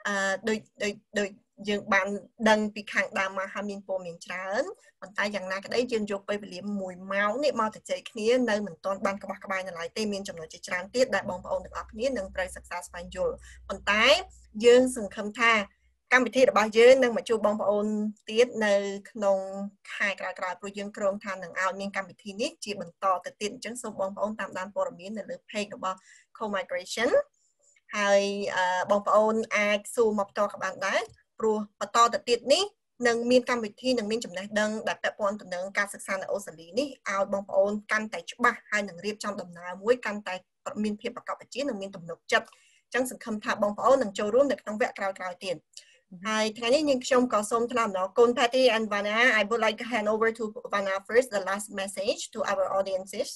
អឺដូចដូចដូច យើងបានដឹងពីខាងដើមមកហើយមានព័ត៌មានច្រើនប៉ុន្តែយ៉ាងណាក្តីយើងយកពេលវេលា1ម៉ោងនេះមកទៅជ័យគ្នានៅមិនទាន់បានក្បោះក្បាយនៅឡើយទេមានចំណុចជាច្រើនទៀតដែលបងប្អូនទាំងអស់គ្នានឹងត្រូវសិក្សាស្វែងយល់ប៉ុន្តែយើងសង្ឃឹមថាកម្មវិធីរបស់យើងនឹងមកជួបបងប្អូនទៀតនៅក្នុងខែក្រោយៗព្រោះយើងគ្រោងថានឹងឲ្យមានកម្មវិធីនេះជាបន្តទៅទៀតអញ្ចឹងសូមបងប្អូនតាមដានព័ត៌មាននៅលើ page របស់ Co-migration ហើយបងប្អូនអាចសួរមកផ្ទាល់ក៏បានដែរ ព្រោះបន្តទៅទៀតនេះនឹងមានកម្មវិធីនឹងមានចំណេះដឹងដែលពាក់ព័ន្ធទៅនឹងការសិក្សានៅអូស្ត្រាលីនេះឲ្យបងប្អូនកាន់តែច្បាស់ហើយនឹងរៀបចំដំណើរមួយកាន់តែមានភាពប្រកបវិជ្ជានិងមានទំនុកចិត្តអញ្ចឹងសង្ឃឹមថាបងប្អូននឹងចូលរួមនៅក្នុងវគ្គក្រោយៗទៀតហើយថ្ងៃនេះនាងខ្ញុំក៏សូមថ្លែងអំណរគុណ Patty and Vana I would like to hand over to Vana first the last message to our audiences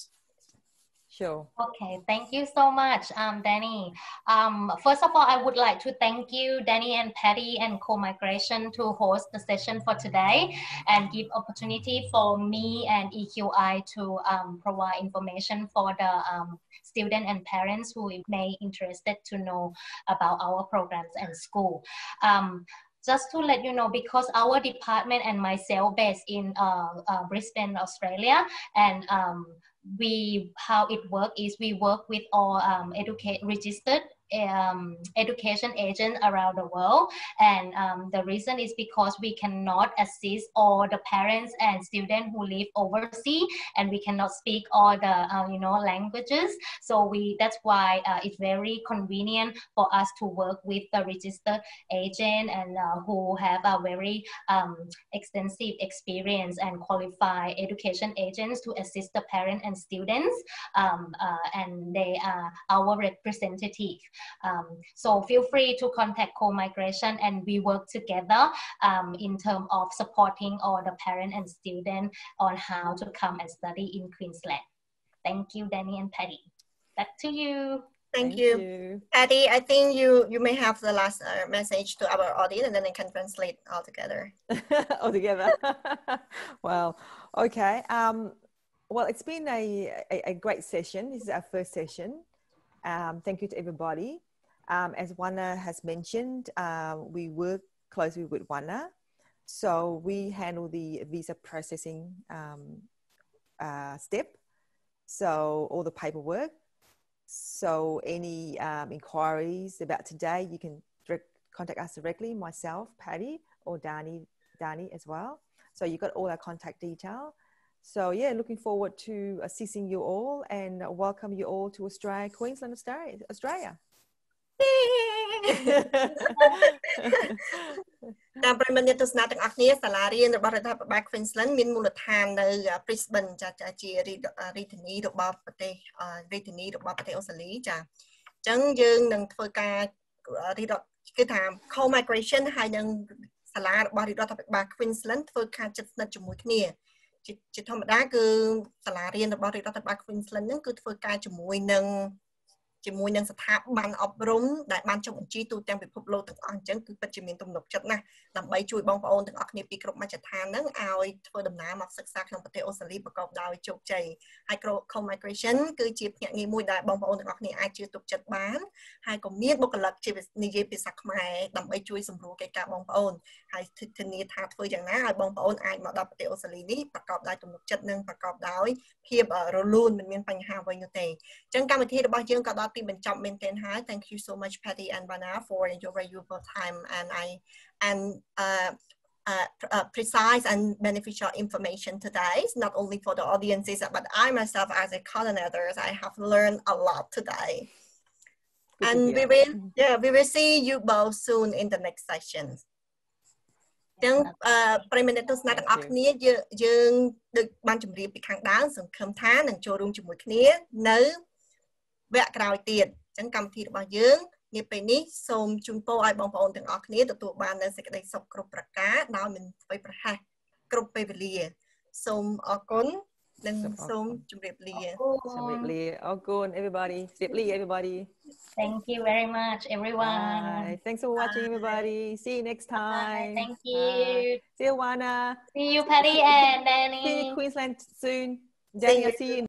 Sure. Okay, thank you so much, um, Danny. Um, first of all, I would like to thank you, Danny and Patty and Co-Migration to host the session for today and give opportunity for me and EQI to um, provide information for the um, student and parents who may interested to know about our programs and school. Um, just to let you know, because our department and myself based in uh, uh, Brisbane, Australia, and um, we how it work is we work with all um, educate registered um, education agent around the world. And um, the reason is because we cannot assist all the parents and students who live overseas, and we cannot speak all the uh, you know languages. So we that's why uh, it's very convenient for us to work with the registered agent and uh, who have a very um, extensive experience and qualified education agents to assist the parents and students. Um, uh, and they are our representative. Um, so feel free to contact co-migration and we work together um, in terms of supporting all the parent and student on how to come and study in Queensland. Thank you, Danny and Patty. Back to you. Thank, Thank you. you. Patty, I think you, you may have the last uh, message to our audience and then I can translate all together. all together. well, okay. Um, well, it's been a, a, a, great session. This is our first session. Um, thank you to everybody. Um, as Vanna has mentioned, uh, we work closely with Vanna. So we handle the visa processing um, uh, step. So all the paperwork. So any um, inquiries about today, you can direct, contact us directly, myself, Patty, or Danny, Danny as well. So you've got all our contact detail. So yeah, looking forward to assisting you all and welcome you all to Australia, Queensland, Australia. Australia. តាមប្រិមត្តទស្សនាទាំងអស់គ្នាសាលារៀនរបស់រដ្ឋាភិបាល Queensland មានមូលដ្ឋាននៅ Brisbane ចាជារាជធានីរបស់ប្រទេសរាជធានីរបស់ប្រទេសអូស្ត្រាលីចាអញ្ចឹងយើងនឹងធ្វើការរីកគឺថា co-migration ហើយនឹងសាលារបស់រដ្ឋាភិបាល Queensland ធ្វើការជិតស្និទ្ធជាមួយគ្នា ជាធម្មតាគឺសាលារៀនរបស់រដ្ឋាភិបាល Queensland ហ្នឹងគឺធ្វើការជាមួយនឹង ជាមួយនឹងស្ថាប័នអប់រំដែលបានចុះបញ្ជីទូទាំងពិភពលោកទាំងអស់អញ្ចឹងគឺពិតជាមានទំនុកចិត្តណាស់ដើម្បីជួយបងប្អូនទាំងអស់គ្នាពីគ្រប់មជ្ឈដ្ឋានហ្នឹងឲ្យធ្វើដំណើរមកសិក្សាក្នុងប្រទេសអូស្ត្រាលីប្រកបដោយជោគជ័យហើយ Co-migration គឺជាភ្នាក់ងារមួយដែលបងប្អូនទាំងអស់គ្នាអាចជឿទុកចិត្តបានហើយក៏មានបុគ្គលិកជានិយាយភាសាខ្មែរដើម្បីជួយសម្រួលកិច្ចការបងប្អូនហើយធានាថាធ្វើយ៉ាងណាឲ្យបងប្អូនអាចមកដល់ប្រទេសអូស្ត្រាលីនេះប្រកបដោយទំនុកចិត្តនិងប្រកបដោយភាពរលូនមិនមានបញ្ហាអ្វីនោះទេអញ្ចឹងកម្មវិធីរបស់យើងក៏ដល់ ទីបញ្ចប់មែនទែនហើយ Thank you so much Patty and Bana for your valuable time and I and uh, uh, uh, precise and beneficial information today, not only for the audiences, but I myself as a coordinator, I have learned a lot today. and we will, yeah, we will see you both soon in the next sessions. ចឹងប្រិមត្តទស្សនាទាំងអស់គ្នាយើងយើងដូចបានជម្រាបពីខាងដើមសង្ឃឹមថានឹងចូលរួមជាមួយគ្នានៅ វគ្គក្រោយទៀតអញ្ចឹងកម្មវិធីរបស់យើងនាពេលនេះសូមជូនពរឲ្យបងប្អូនទាំងអស់គ្នាទទួលបាននូវសេចក្តីសុខគ្រប់ប្រការដោយមិនធ្វេសប្រហែសគ្រប់ពេលវេលាសូមអរគុណនិងសូមជម្រាបលាជម្រាបលាអរគុណ everybody ជម្រាបលា everybody Thank you very much everyone Bye. Thanks for watching everybody See you next time Bye. Thank you Bye. See you Wana See you Patty and Danny See you Queensland soon Danny I'll see you